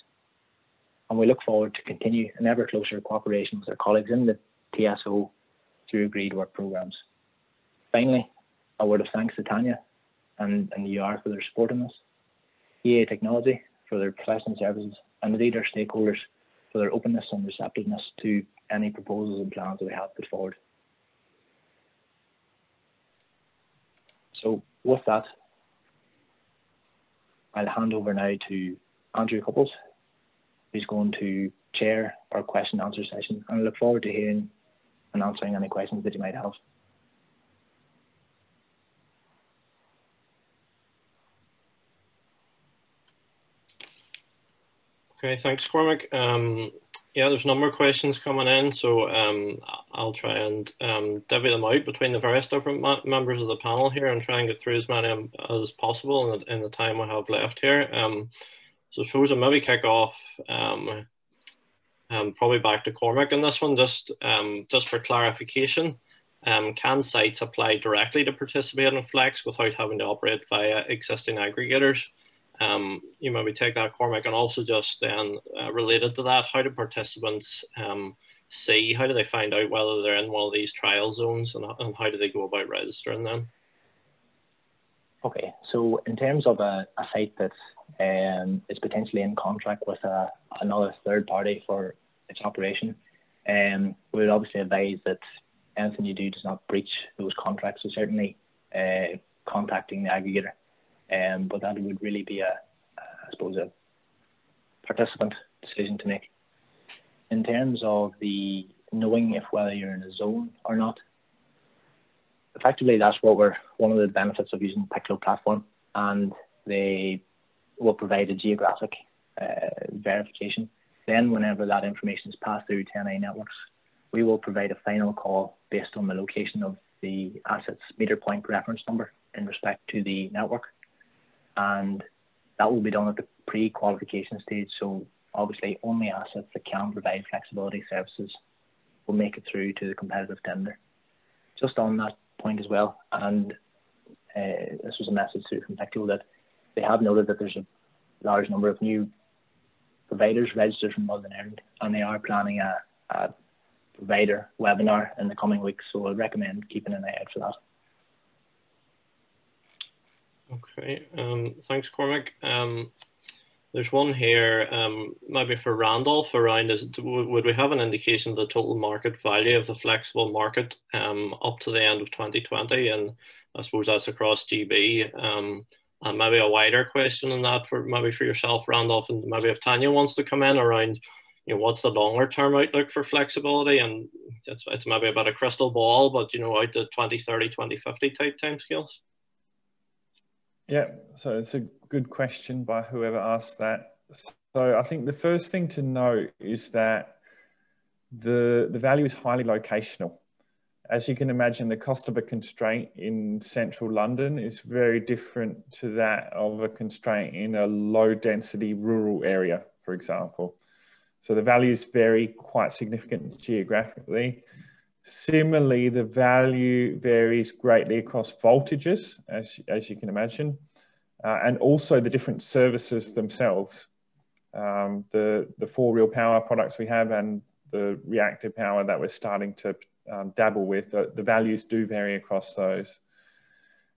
And we look forward to continue an ever closer cooperation with our colleagues in the TSO through agreed work programs. Finally, a word of thanks to Tanya and, and UR for their support in this, EA Technology for their professional services, and indeed our stakeholders for their openness and receptiveness to any proposals and plans that we have put forward. So with that, I'll hand over now to Andrew Couples, who's going to chair our question and answer session, and I look forward to hearing and answering any questions that you might have. Okay, thanks, Cormac. Um, yeah, there's a number of questions coming in, so um, I'll try and um, divvy them out between the various different members of the panel here and try and get through as many as possible in the, in the time we have left here. Um, so I suppose I'll maybe kick off um, um, probably back to Cormac on this one, just, um, just for clarification. Um, can sites apply directly to participate in Flex without having to operate via existing aggregators? Um, you maybe take that, Cormac, and also just then uh, related to that, how do participants um, see, how do they find out whether they're in one of these trial zones and, and how do they go about registering them? Okay, so in terms of a, a site that's um, is potentially in contract with a, uh, another third party for its operation, um, we would obviously advise that anything you do does not breach those contracts. So certainly uh, contacting the aggregator, um, but that would really be a, I suppose, a participant decision to make. In terms of the knowing if whether you're in a zone or not, effectively that's what we're one of the benefits of using Piclo platform, and they will provide a geographic uh, verification. Then, whenever that information is passed through to NI networks, we will provide a final call based on the location of the asset's meter point reference number in respect to the network. And that will be done at the pre-qualification stage. So obviously only assets that can provide flexibility services will make it through to the competitive tender. Just on that point as well, and uh, this was a message through from Piclo that they have noted that there's a large number of new providers registered from Northern Ireland, and they are planning a, a provider webinar in the coming weeks. So I'd recommend keeping an eye out for that. Okay, um, thanks, Cormac. Um, there's one here, um, maybe for Randolph around is would we have an indication of the total market value of the flexible market um, up to the end of 2020? And I suppose that's across GB. Um, and maybe a wider question than that for maybe for yourself, Randolph, and maybe if Tanya wants to come in around, you know, what's the longer term outlook for flexibility? And it's, it's maybe about a crystal ball, but, you know, out to 2030, 2050 type timescales. Yeah, so it's a good question by whoever asked that. So I think the first thing to note is that the, the value is highly locational. As you can imagine, the cost of a constraint in central London is very different to that of a constraint in a low density rural area, for example. So the values vary quite significantly geographically. Similarly, the value varies greatly across voltages, as, as you can imagine, uh, and also the different services themselves. Um, the, the four real power products we have and the reactive power that we're starting to um, dabble with, the, the, values do vary across those.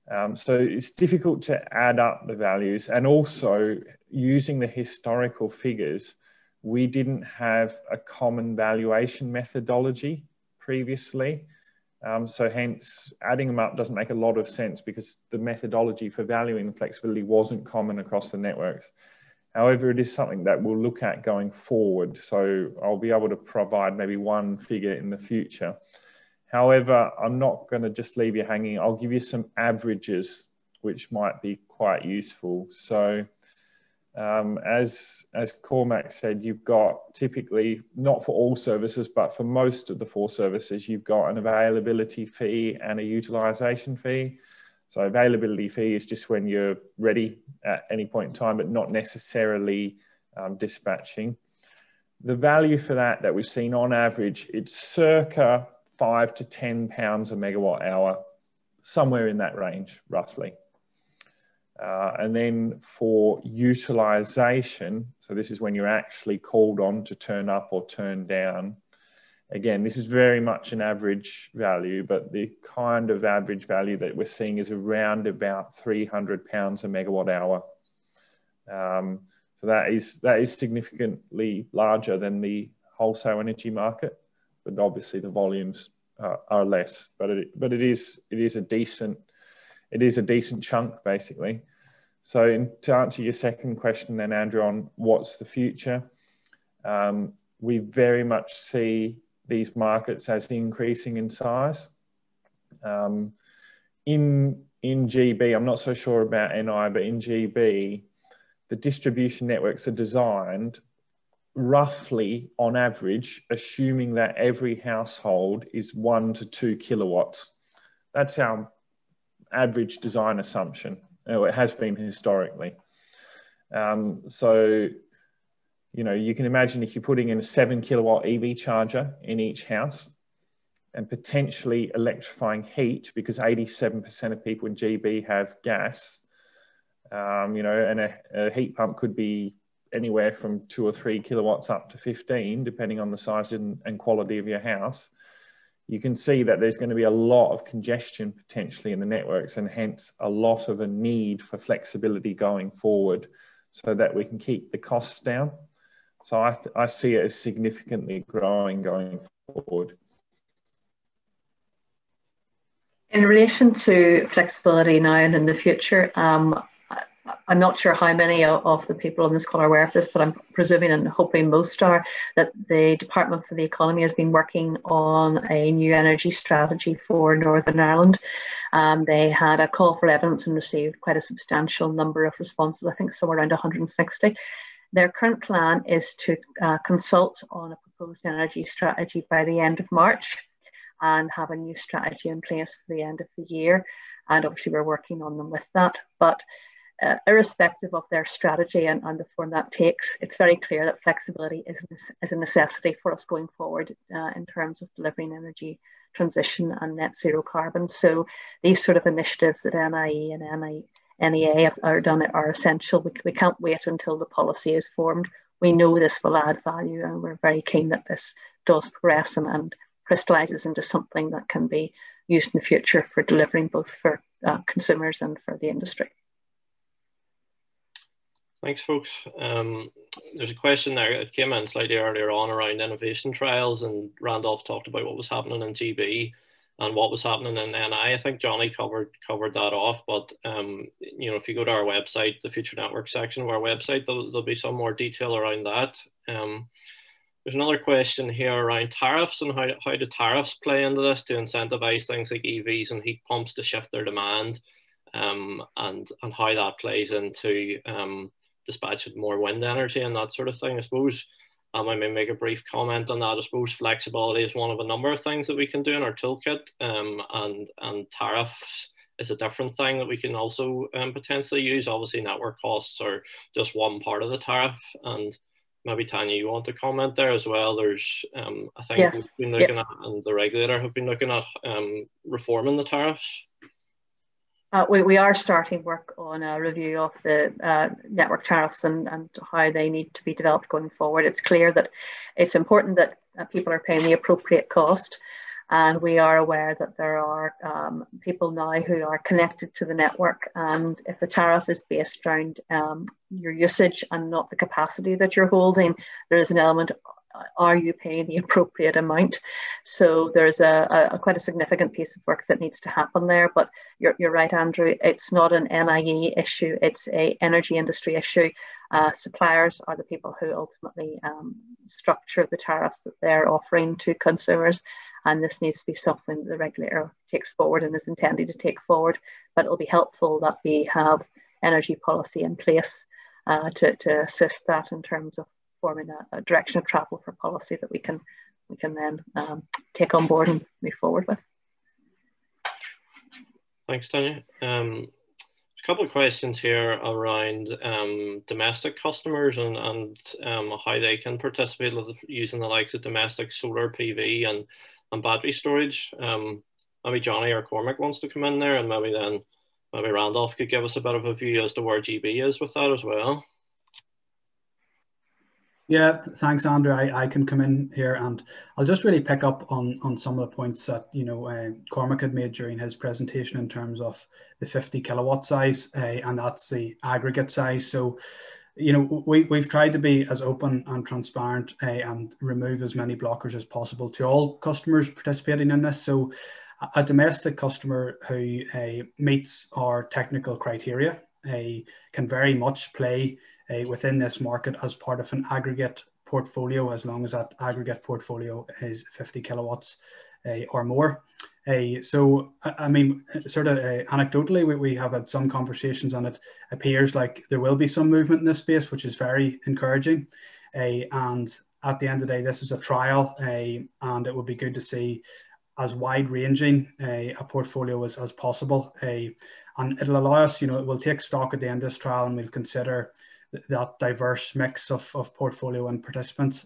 Um, so it's difficult to add up the values and also using the historical figures, we didn't have a common valuation methodology previously. Um, so hence adding them up doesn't make a lot of sense because the methodology for valuing the flexibility wasn't common across the networks. However, it is something that we'll look at going forward. So I'll be able to provide maybe one figure in the future. However, I'm not going to just leave you hanging. I'll give you some averages, which might be quite useful. So um, as, as Cormac said, you've got typically, not for all services, but for most of the four services, you've got an availability fee and a utilization fee. So availability fee is just when you're ready at any point in time, but not necessarily um, dispatching. The value for that that we've seen on average, it's circa five to 10 pounds a megawatt hour, somewhere in that range, roughly. Uh, and then for utilization, so this is when you're actually called on to turn up or turn down. Again, this is very much an average value, but the kind of average value that we're seeing is around about 300 pounds a megawatt hour. Um, so that is that is significantly larger than the wholesale energy market, but obviously the volumes uh, are less. But it but it is it is a decent it is a decent chunk basically. So to answer your second question then, Andrew, on what's the future, um, we very much see these markets as increasing in size. Um, in, in GB, I'm not so sure about NI, but in GB, the distribution networks are designed roughly on average, assuming that every household is one to two kilowatts. That's our average design assumption. Or it has been historically. Um, so, you know, you can imagine if you're putting in a seven kilowatt EV charger in each house and potentially electrifying heat because 87% of people in GB have gas, um, you know, and a, a heat pump could be anywhere from two or three kilowatts up to 15, depending on the size and, and quality of your house you can see that there's going to be a lot of congestion potentially in the networks and hence a lot of a need for flexibility going forward. so that we can keep the costs down. So I, I see it as significantly growing going forward. In relation to flexibility now and in the future, um, I'm not sure how many of the people on this call are aware of this, but I'm presuming and hoping most are that the Department for the Economy has been working on a new energy strategy for Northern Ireland. Um, they had a call for evidence and received quite a substantial number of responses, I think somewhere around 160. Their current plan is to uh, consult on a proposed energy strategy by the end of March and have a new strategy in place for the end of the year. And obviously, we're working on them with that. But uh, irrespective of their strategy and, and the form that takes, it's very clear that flexibility is, is a necessity for us going forward uh, in terms of delivering energy transition and net zero carbon. So these sort of initiatives that NIE and NEA are done are essential. We, we can't wait until the policy is formed. We know this will add value and we're very keen that this does progress and, and crystallizes into something that can be used in the future for delivering both for uh, consumers and for the industry. Thanks, folks. Um, there's a question there. It came in slightly earlier on around innovation trials, and Randolph talked about what was happening in GB and what was happening in NI. I think Johnny covered covered that off. But um, you know, if you go to our website, the Future Network section of our website, there'll, there'll be some more detail around that. Um, there's another question here around tariffs and how, how do tariffs play into this to incentivize things like EVs and heat pumps to shift their demand um, and, and how that plays into um, dispatching more wind energy and that sort of thing. I suppose um, I may make a brief comment on that. I suppose flexibility is one of a number of things that we can do in our toolkit um, and, and tariffs is a different thing that we can also um, potentially use. Obviously network costs are just one part of the tariff and maybe Tanya, you want to comment there as well. There's, um, I think yes. we've been looking yep. at, and the regulator have been looking at um, reforming the tariffs. Uh, we, we are starting work on a review of the uh, network tariffs and, and how they need to be developed going forward. It's clear that it's important that uh, people are paying the appropriate cost and we are aware that there are um, people now who are connected to the network. And if the tariff is based around um, your usage and not the capacity that you're holding, there is an element are you paying the appropriate amount? So there's a, a, quite a significant piece of work that needs to happen there. But you're, you're right, Andrew. It's not an NIE issue. It's a energy industry issue. Uh, suppliers are the people who ultimately um, structure the tariffs that they're offering to consumers, and this needs to be something that the regulator takes forward and is intended to take forward. But it'll be helpful that we have energy policy in place uh, to, to assist that in terms of forming a, a, direction of travel for policy that we can we can then um, take on board and move forward with. Thanks, Tanya. Um, a couple of questions here around um, domestic customers and, and um, how they can participate using the likes of domestic solar PV and and battery storage. Um, maybe Johnny or Cormac wants to come in there, and maybe then maybe Randolph could give us a bit of a view as to where GB is with that as well. Yeah, thanks, Andrew. I, I can come in here and I'll just really pick up on on some of the points that you know uh, Cormac had made during his presentation in terms of the 50 kilowatt size, uh, and that's the aggregate size. So you know, we, we've tried to be as open and transparent uh, and remove as many blockers as possible to all customers participating in this. So a domestic customer who uh, meets our technical criteria can very much play within this market as part of an aggregate portfolio, as long as that aggregate portfolio is 50 kilowatts or more. So, I mean, sort of anecdotally, we, we have had some conversations and it appears like there will be some movement in this space, which is very encouraging. And at the end of the day, this is a trial and it would be good to see as wide ranging a portfolio as, as possible. and it'll allow us, you know, we'll take stock at the end of this trial and we'll consider that diverse mix of, of portfolio and participants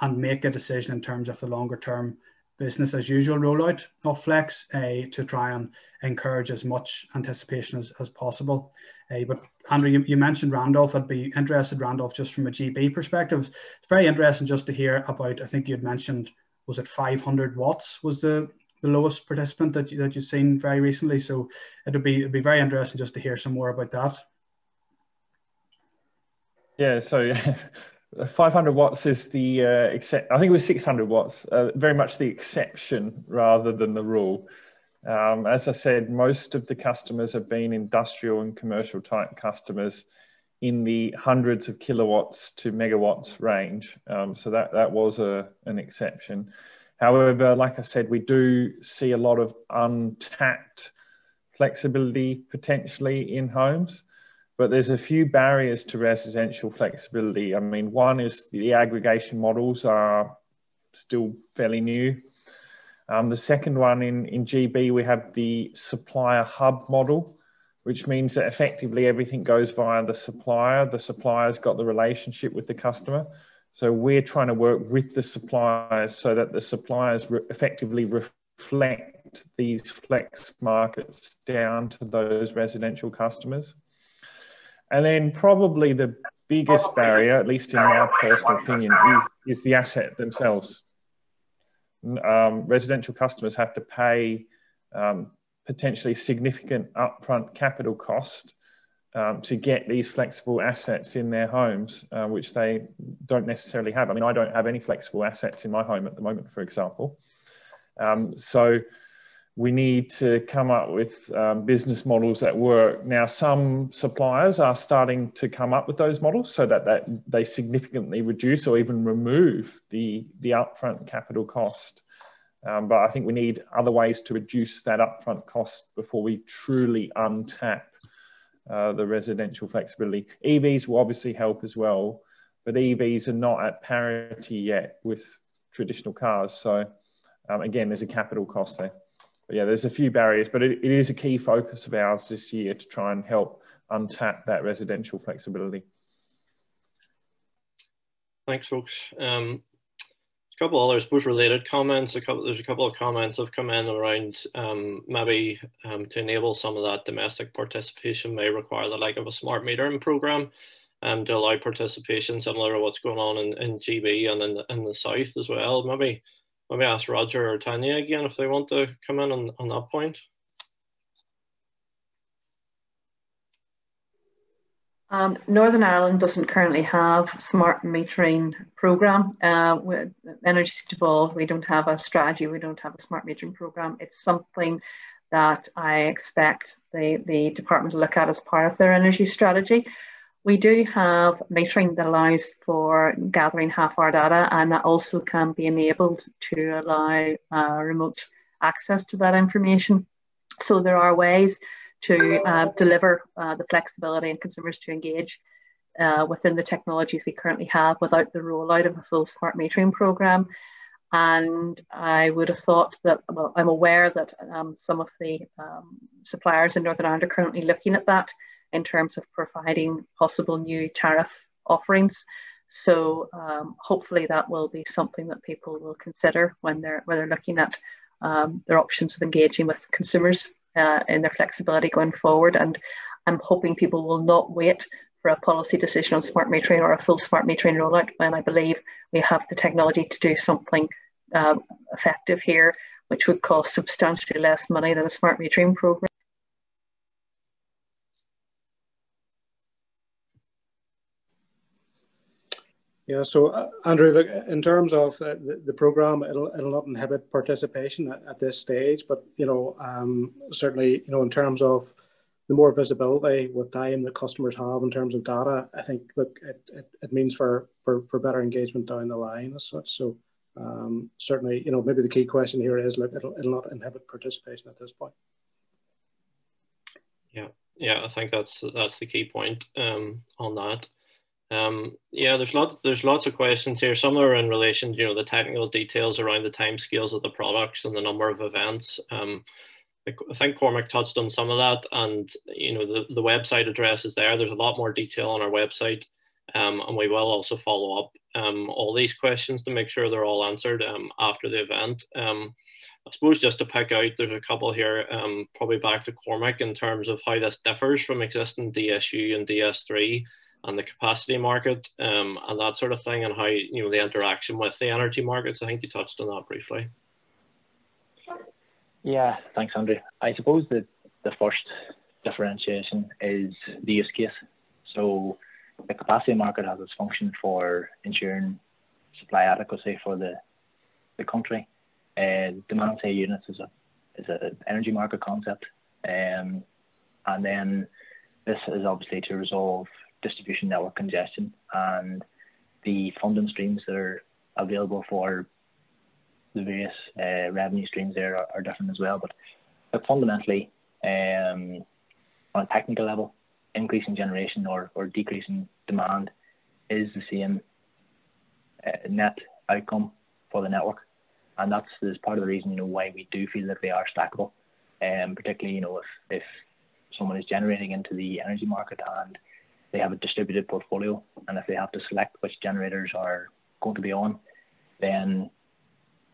and make a decision in terms of the longer term business as usual rollout of Flex uh, to try and encourage as much anticipation as, as possible. Uh, but Andrew, you, you, mentioned Randolph. I'd be interested, Randolph, just from a GB perspective. It's very interesting just to hear about, I think you'd mentioned, was it 500 watts was the, the lowest participant that, you, that you've seen very recently. So it'd be, it'd be very interesting just to hear some more about that. Yeah, so 500 watts is the, uh, except, I think it was 600 watts, uh, very much the exception rather than the rule. Um, as I said, most of the customers have been industrial and commercial type customers in the hundreds of kilowatts to megawatts range. Um, so that, that was a, an exception. However, like I said, we do see a lot of untapped flexibility potentially in homes, but there's a few barriers to residential flexibility. I mean, one is the aggregation models are still fairly new. Um, the second one in, in GB, we have the supplier hub model, which means that effectively everything goes via the supplier. The supplier's got the relationship with the customer. So we're trying to work with the suppliers so that the suppliers re effectively reflect these flex markets down to those residential customers. And then probably the biggest barrier, at least in my personal opinion, is, is the asset themselves. Um, residential customers have to pay um, potentially significant upfront capital cost um, to get these flexible assets in their homes, uh, which they don't necessarily have. I mean, I don't have any flexible assets in my home at the moment, for example. Um, so we need to come up with um, business models that work. Now, some suppliers are starting to come up with those models so that, that they significantly reduce or even remove the, the upfront capital cost. Um, but I think we need other ways to reduce that upfront cost before we truly untap uh, the residential flexibility. EVs will obviously help as well, but EVs are not at parity yet with traditional cars. So um, again, there's a capital cost there. But yeah, there's a few barriers, but it, it is a key focus of ours this year to try and help untap that residential flexibility. Thanks, folks. Um, a couple other, I suppose, related comments. A couple, there's a couple of comments have come in around um, maybe um, to enable some of that domestic participation may require the like of a smart metering program um, to allow participation similar to what's going on in, in GB and in the, in the south as well. Maybe maybe ask Roger or Tanya again if they want to come in on, on that point. Um, Northern Ireland doesn't currently have smart metering program. Uh, Energy's devolved. We don't have a strategy. We don't have a smart metering program. It's something that I expect the, the department to look at as part of their energy strategy. We do have metering that allows for gathering half-hour data, and that also can be enabled to allow uh, remote access to that information. So there are ways to uh, deliver uh, the flexibility and consumers to engage uh, within the technologies we currently have without the rollout of a full smart metering program. And I would have thought that, well, I'm aware that um, some of the um, suppliers in Northern Ireland are currently looking at that in terms of providing possible new tariff offerings. So um, hopefully that will be something that people will consider when they're when they're looking at um, their options of engaging with consumers uh, in their flexibility going forward. And I'm hoping people will not wait for a policy decision on smart metering or a full smart metering rollout when I believe we have the technology to do something uh, effective here, which would cost substantially less money than a smart metering program. Yeah, so uh, Andrew, in terms of the, the, the, program, it'll, it'll not inhibit participation at, at this stage, but you know, um, certainly, you know, in terms of the more visibility with time that customers have in terms of data, I think look, it, it, it means for, for for better engagement down the line as such. So um, certainly, you know, maybe the key question here is look, it'll it'll not inhibit participation at this point. Yeah, yeah, I think that's that's the key point um, on that. Um, yeah, there's lots there's lots of questions here. Some are in relation, you know, the technical details around the timescales of the products and the number of events. Um, I think Cormac touched on some of that, and you know, the, the website address is there. There's a lot more detail on our website, um, and we will also follow up um, all these questions to make sure they're all answered um, after the event. Um, I suppose just to pick out, there's a couple here, probably back to Cormac in terms of how this differs from existing DSU and DS3 and the capacity market um, and that sort of thing and how you know the interaction with the energy markets. I think you touched on that briefly. Yeah, thanks, Andrew. I suppose that the first differentiation is the use case. So the capacity market has its function for ensuring supply adequacy for the the country. Uh, demand side units is a is an energy market concept, um, and then this is obviously to resolve distribution network congestion and the funding streams that are available for the various uh, revenue streams there are, are, different as well. But, but fundamentally, um, on a technical level, increasing generation or, or decreasing demand is the same uh, net outcome for the network. And that's, part of the reason, you know, why we do feel that they are stackable. Um, particularly, you know, if, if someone is generating into the energy market and they have a distributed portfolio, and if they have to select which generators are going to be on, then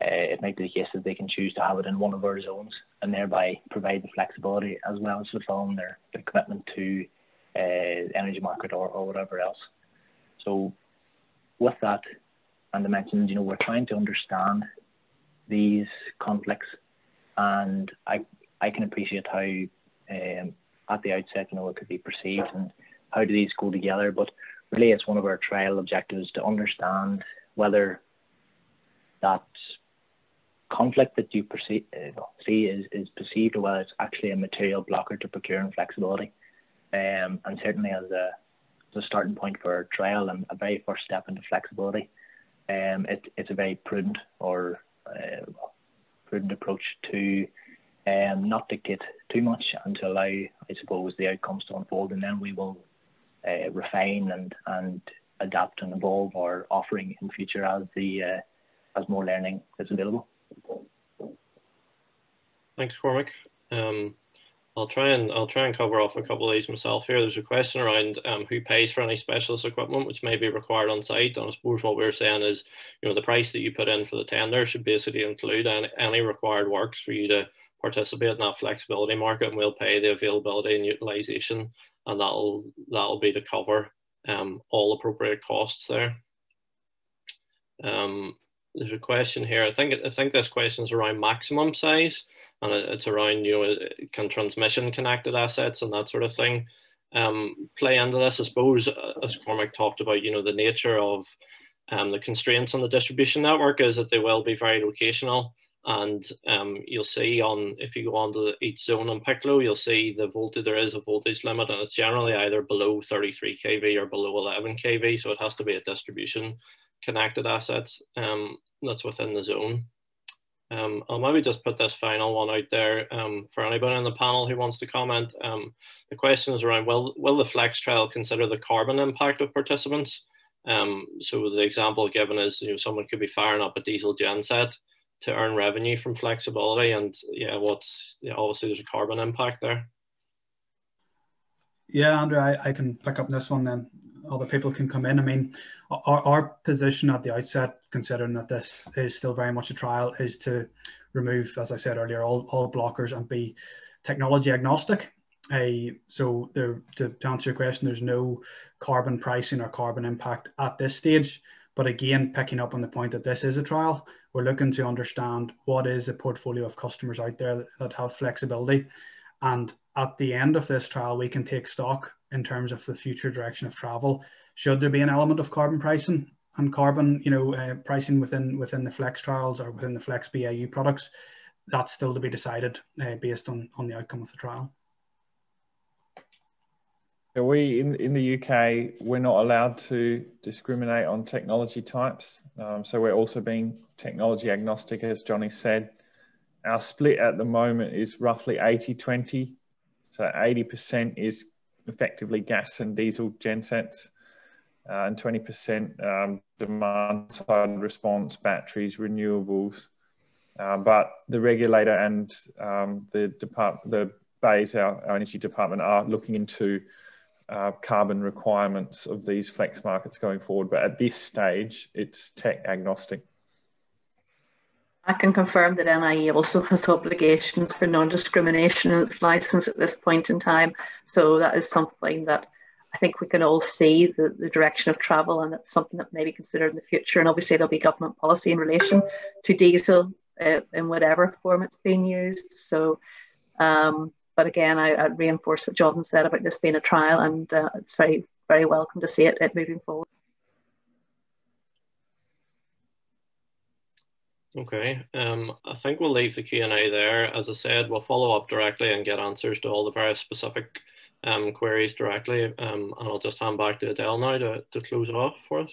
uh, it might be the case that they can choose to have it in one of our zones and thereby provide the flexibility as well as fulfilling their, their commitment to uh, energy market or, or whatever else. So with that, and I mentioned, you know, we're trying to understand these conflicts, and I I can appreciate how um, at the outset, you know, it could be perceived and how do these go together. But really, it's one of our trial objectives to understand whether that conflict that you perceive, uh, see is, is perceived or whether it's actually a material blocker to procuring flexibility. Um, and certainly as a, as a starting point for a trial and a very first step into flexibility, um, it, it's a very prudent or uh, prudent approach to um, not dictate too much and to allow, I suppose, the outcomes to unfold, and then we will uh, refine and and adapt and evolve our offering in future as the uh, as more learning is available. Thanks, Cormac. Um, I'll try and I'll try and cover off a couple of these myself here. There's a question around um, who pays for any specialist equipment which may be required on site. And I suppose what we're saying is, you know, the price that you put in for the tender should basically include any, any required works for you to participate in that flexibility market, and we'll pay the availability and utilization, and that'll that'll be to cover um, all appropriate costs there. Um, there's a question here. I think I think this question is around maximum size, and it's around you know can transmission connected assets and that sort of thing um, play into this. I suppose uh, as Cormac talked about, you know the nature of um, the constraints on the distribution network is that they will be very locational. And um, you'll see on, if you go on to each zone on Piclo, you'll see the voltage, there is a voltage limit and it's generally either below 33 kV or below 11 kV. So it has to be a distribution connected assets um, that's within the zone. Um, I'll maybe just put this final one out there um, for anybody on the panel who wants to comment. Um, the question is around, will, will the flex trial consider the carbon impact of participants? Um, so the example given is, you know, someone could be firing up a diesel genset to earn revenue from flexibility and yeah what's obviously there's a carbon impact there. Yeah andrew I, I can pick up this one then. Other people can come in. I mean our, our position at the outset considering that this is still very much a trial is to remove as i said earlier all, all blockers and be technology agnostic. A so there to, to answer your question there's no carbon pricing or carbon impact at this stage. But again picking up on the point that this is a trial we're looking to understand what is a portfolio of customers out there that, that have flexibility. And at the end of this trial, we can take stock in terms of the future direction of travel. Should there be an element of carbon pricing and carbon, you know, uh, pricing within within the flex trials or within the flex BAU products, that's still to be decided uh, based on on the outcome of the trial. We in in the UK we're not allowed to discriminate on technology types, um, so we're also being technology agnostic, as Johnny said. Our split at the moment is roughly 80-20, so 80% is effectively gas and diesel gensets, uh, and 20% um, demand side response, batteries, renewables. Uh, but the regulator and um, the the BEIS, our, our energy department, are looking into uh, carbon requirements of these flex markets going forward. But at this stage, it's tech agnostic. I can confirm that NIE also has obligations for non-discrimination in its license at this point in time. So that is something that I think we can all see the, the direction of travel and it's something that may be considered in the future. And obviously there'll be government policy in relation to diesel uh, in whatever form it's being used. So um, but again, I, I reinforce what Jonathan said about this being a trial, and uh, it's very very welcome to see it, it moving forward. Okay, um, I think we'll leave the Q&A there. As I said, we'll follow up directly and get answers to all the very specific um, queries directly. Um, and I'll just hand back to Adele now to, to close it off for us.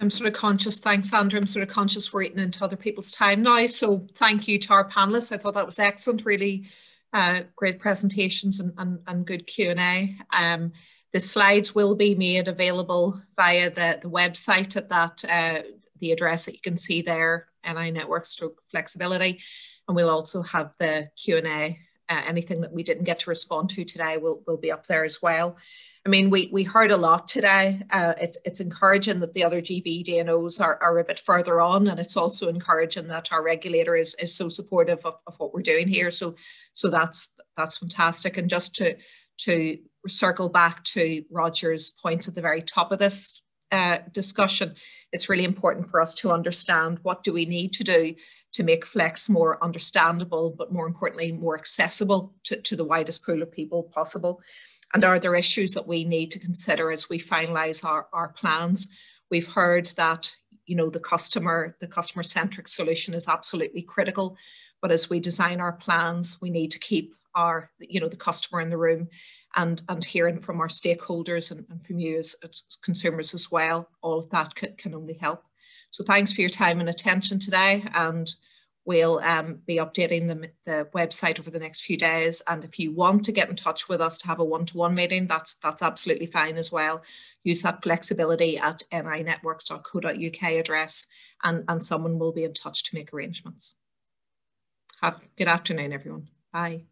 I'm sort of conscious, thanks Andrew, I'm sort of conscious we're eating into other people's time now. So thank you to our panelists. I thought that was excellent, really uh, great presentations and, and, and good Q&A. Um, the slides will be made available via the, the website at that, uh, the address that you can see there, NI Network Stroke Flexibility. And we'll also have the Q&A, uh, anything that we didn't get to respond to today will, will be up there as well. I mean, we, we heard a lot today. Uh, it's, it's encouraging that the other GB DNOs are, are a bit further on, and it's also encouraging that our regulator is, is so supportive of, of what we're doing here. So, so that's that's fantastic. And just to to circle back to Roger's point at the very top of this uh, discussion, it's really important for us to understand what do we need to do to make Flex more understandable, but more importantly, more accessible to, to the widest pool of people possible. And are there issues that we need to consider as we finalise our, our plans? We've heard that you know the customer, the customer centric solution is absolutely critical. But as we design our plans, we need to keep our, you know, the customer in the room and, and hearing from our stakeholders and, and from you as, as, consumers as well. All of that can, can only help. So thanks for your time and attention today. And We'll um, be updating the, the website over the next few days. And if you want to get in touch with us to have a one-to-one -one meeting, that's, that's absolutely fine as well. Use that flexibility at nienetworks.co.uk address and, and someone will be in touch to make arrangements. Have good afternoon, everyone. Bye.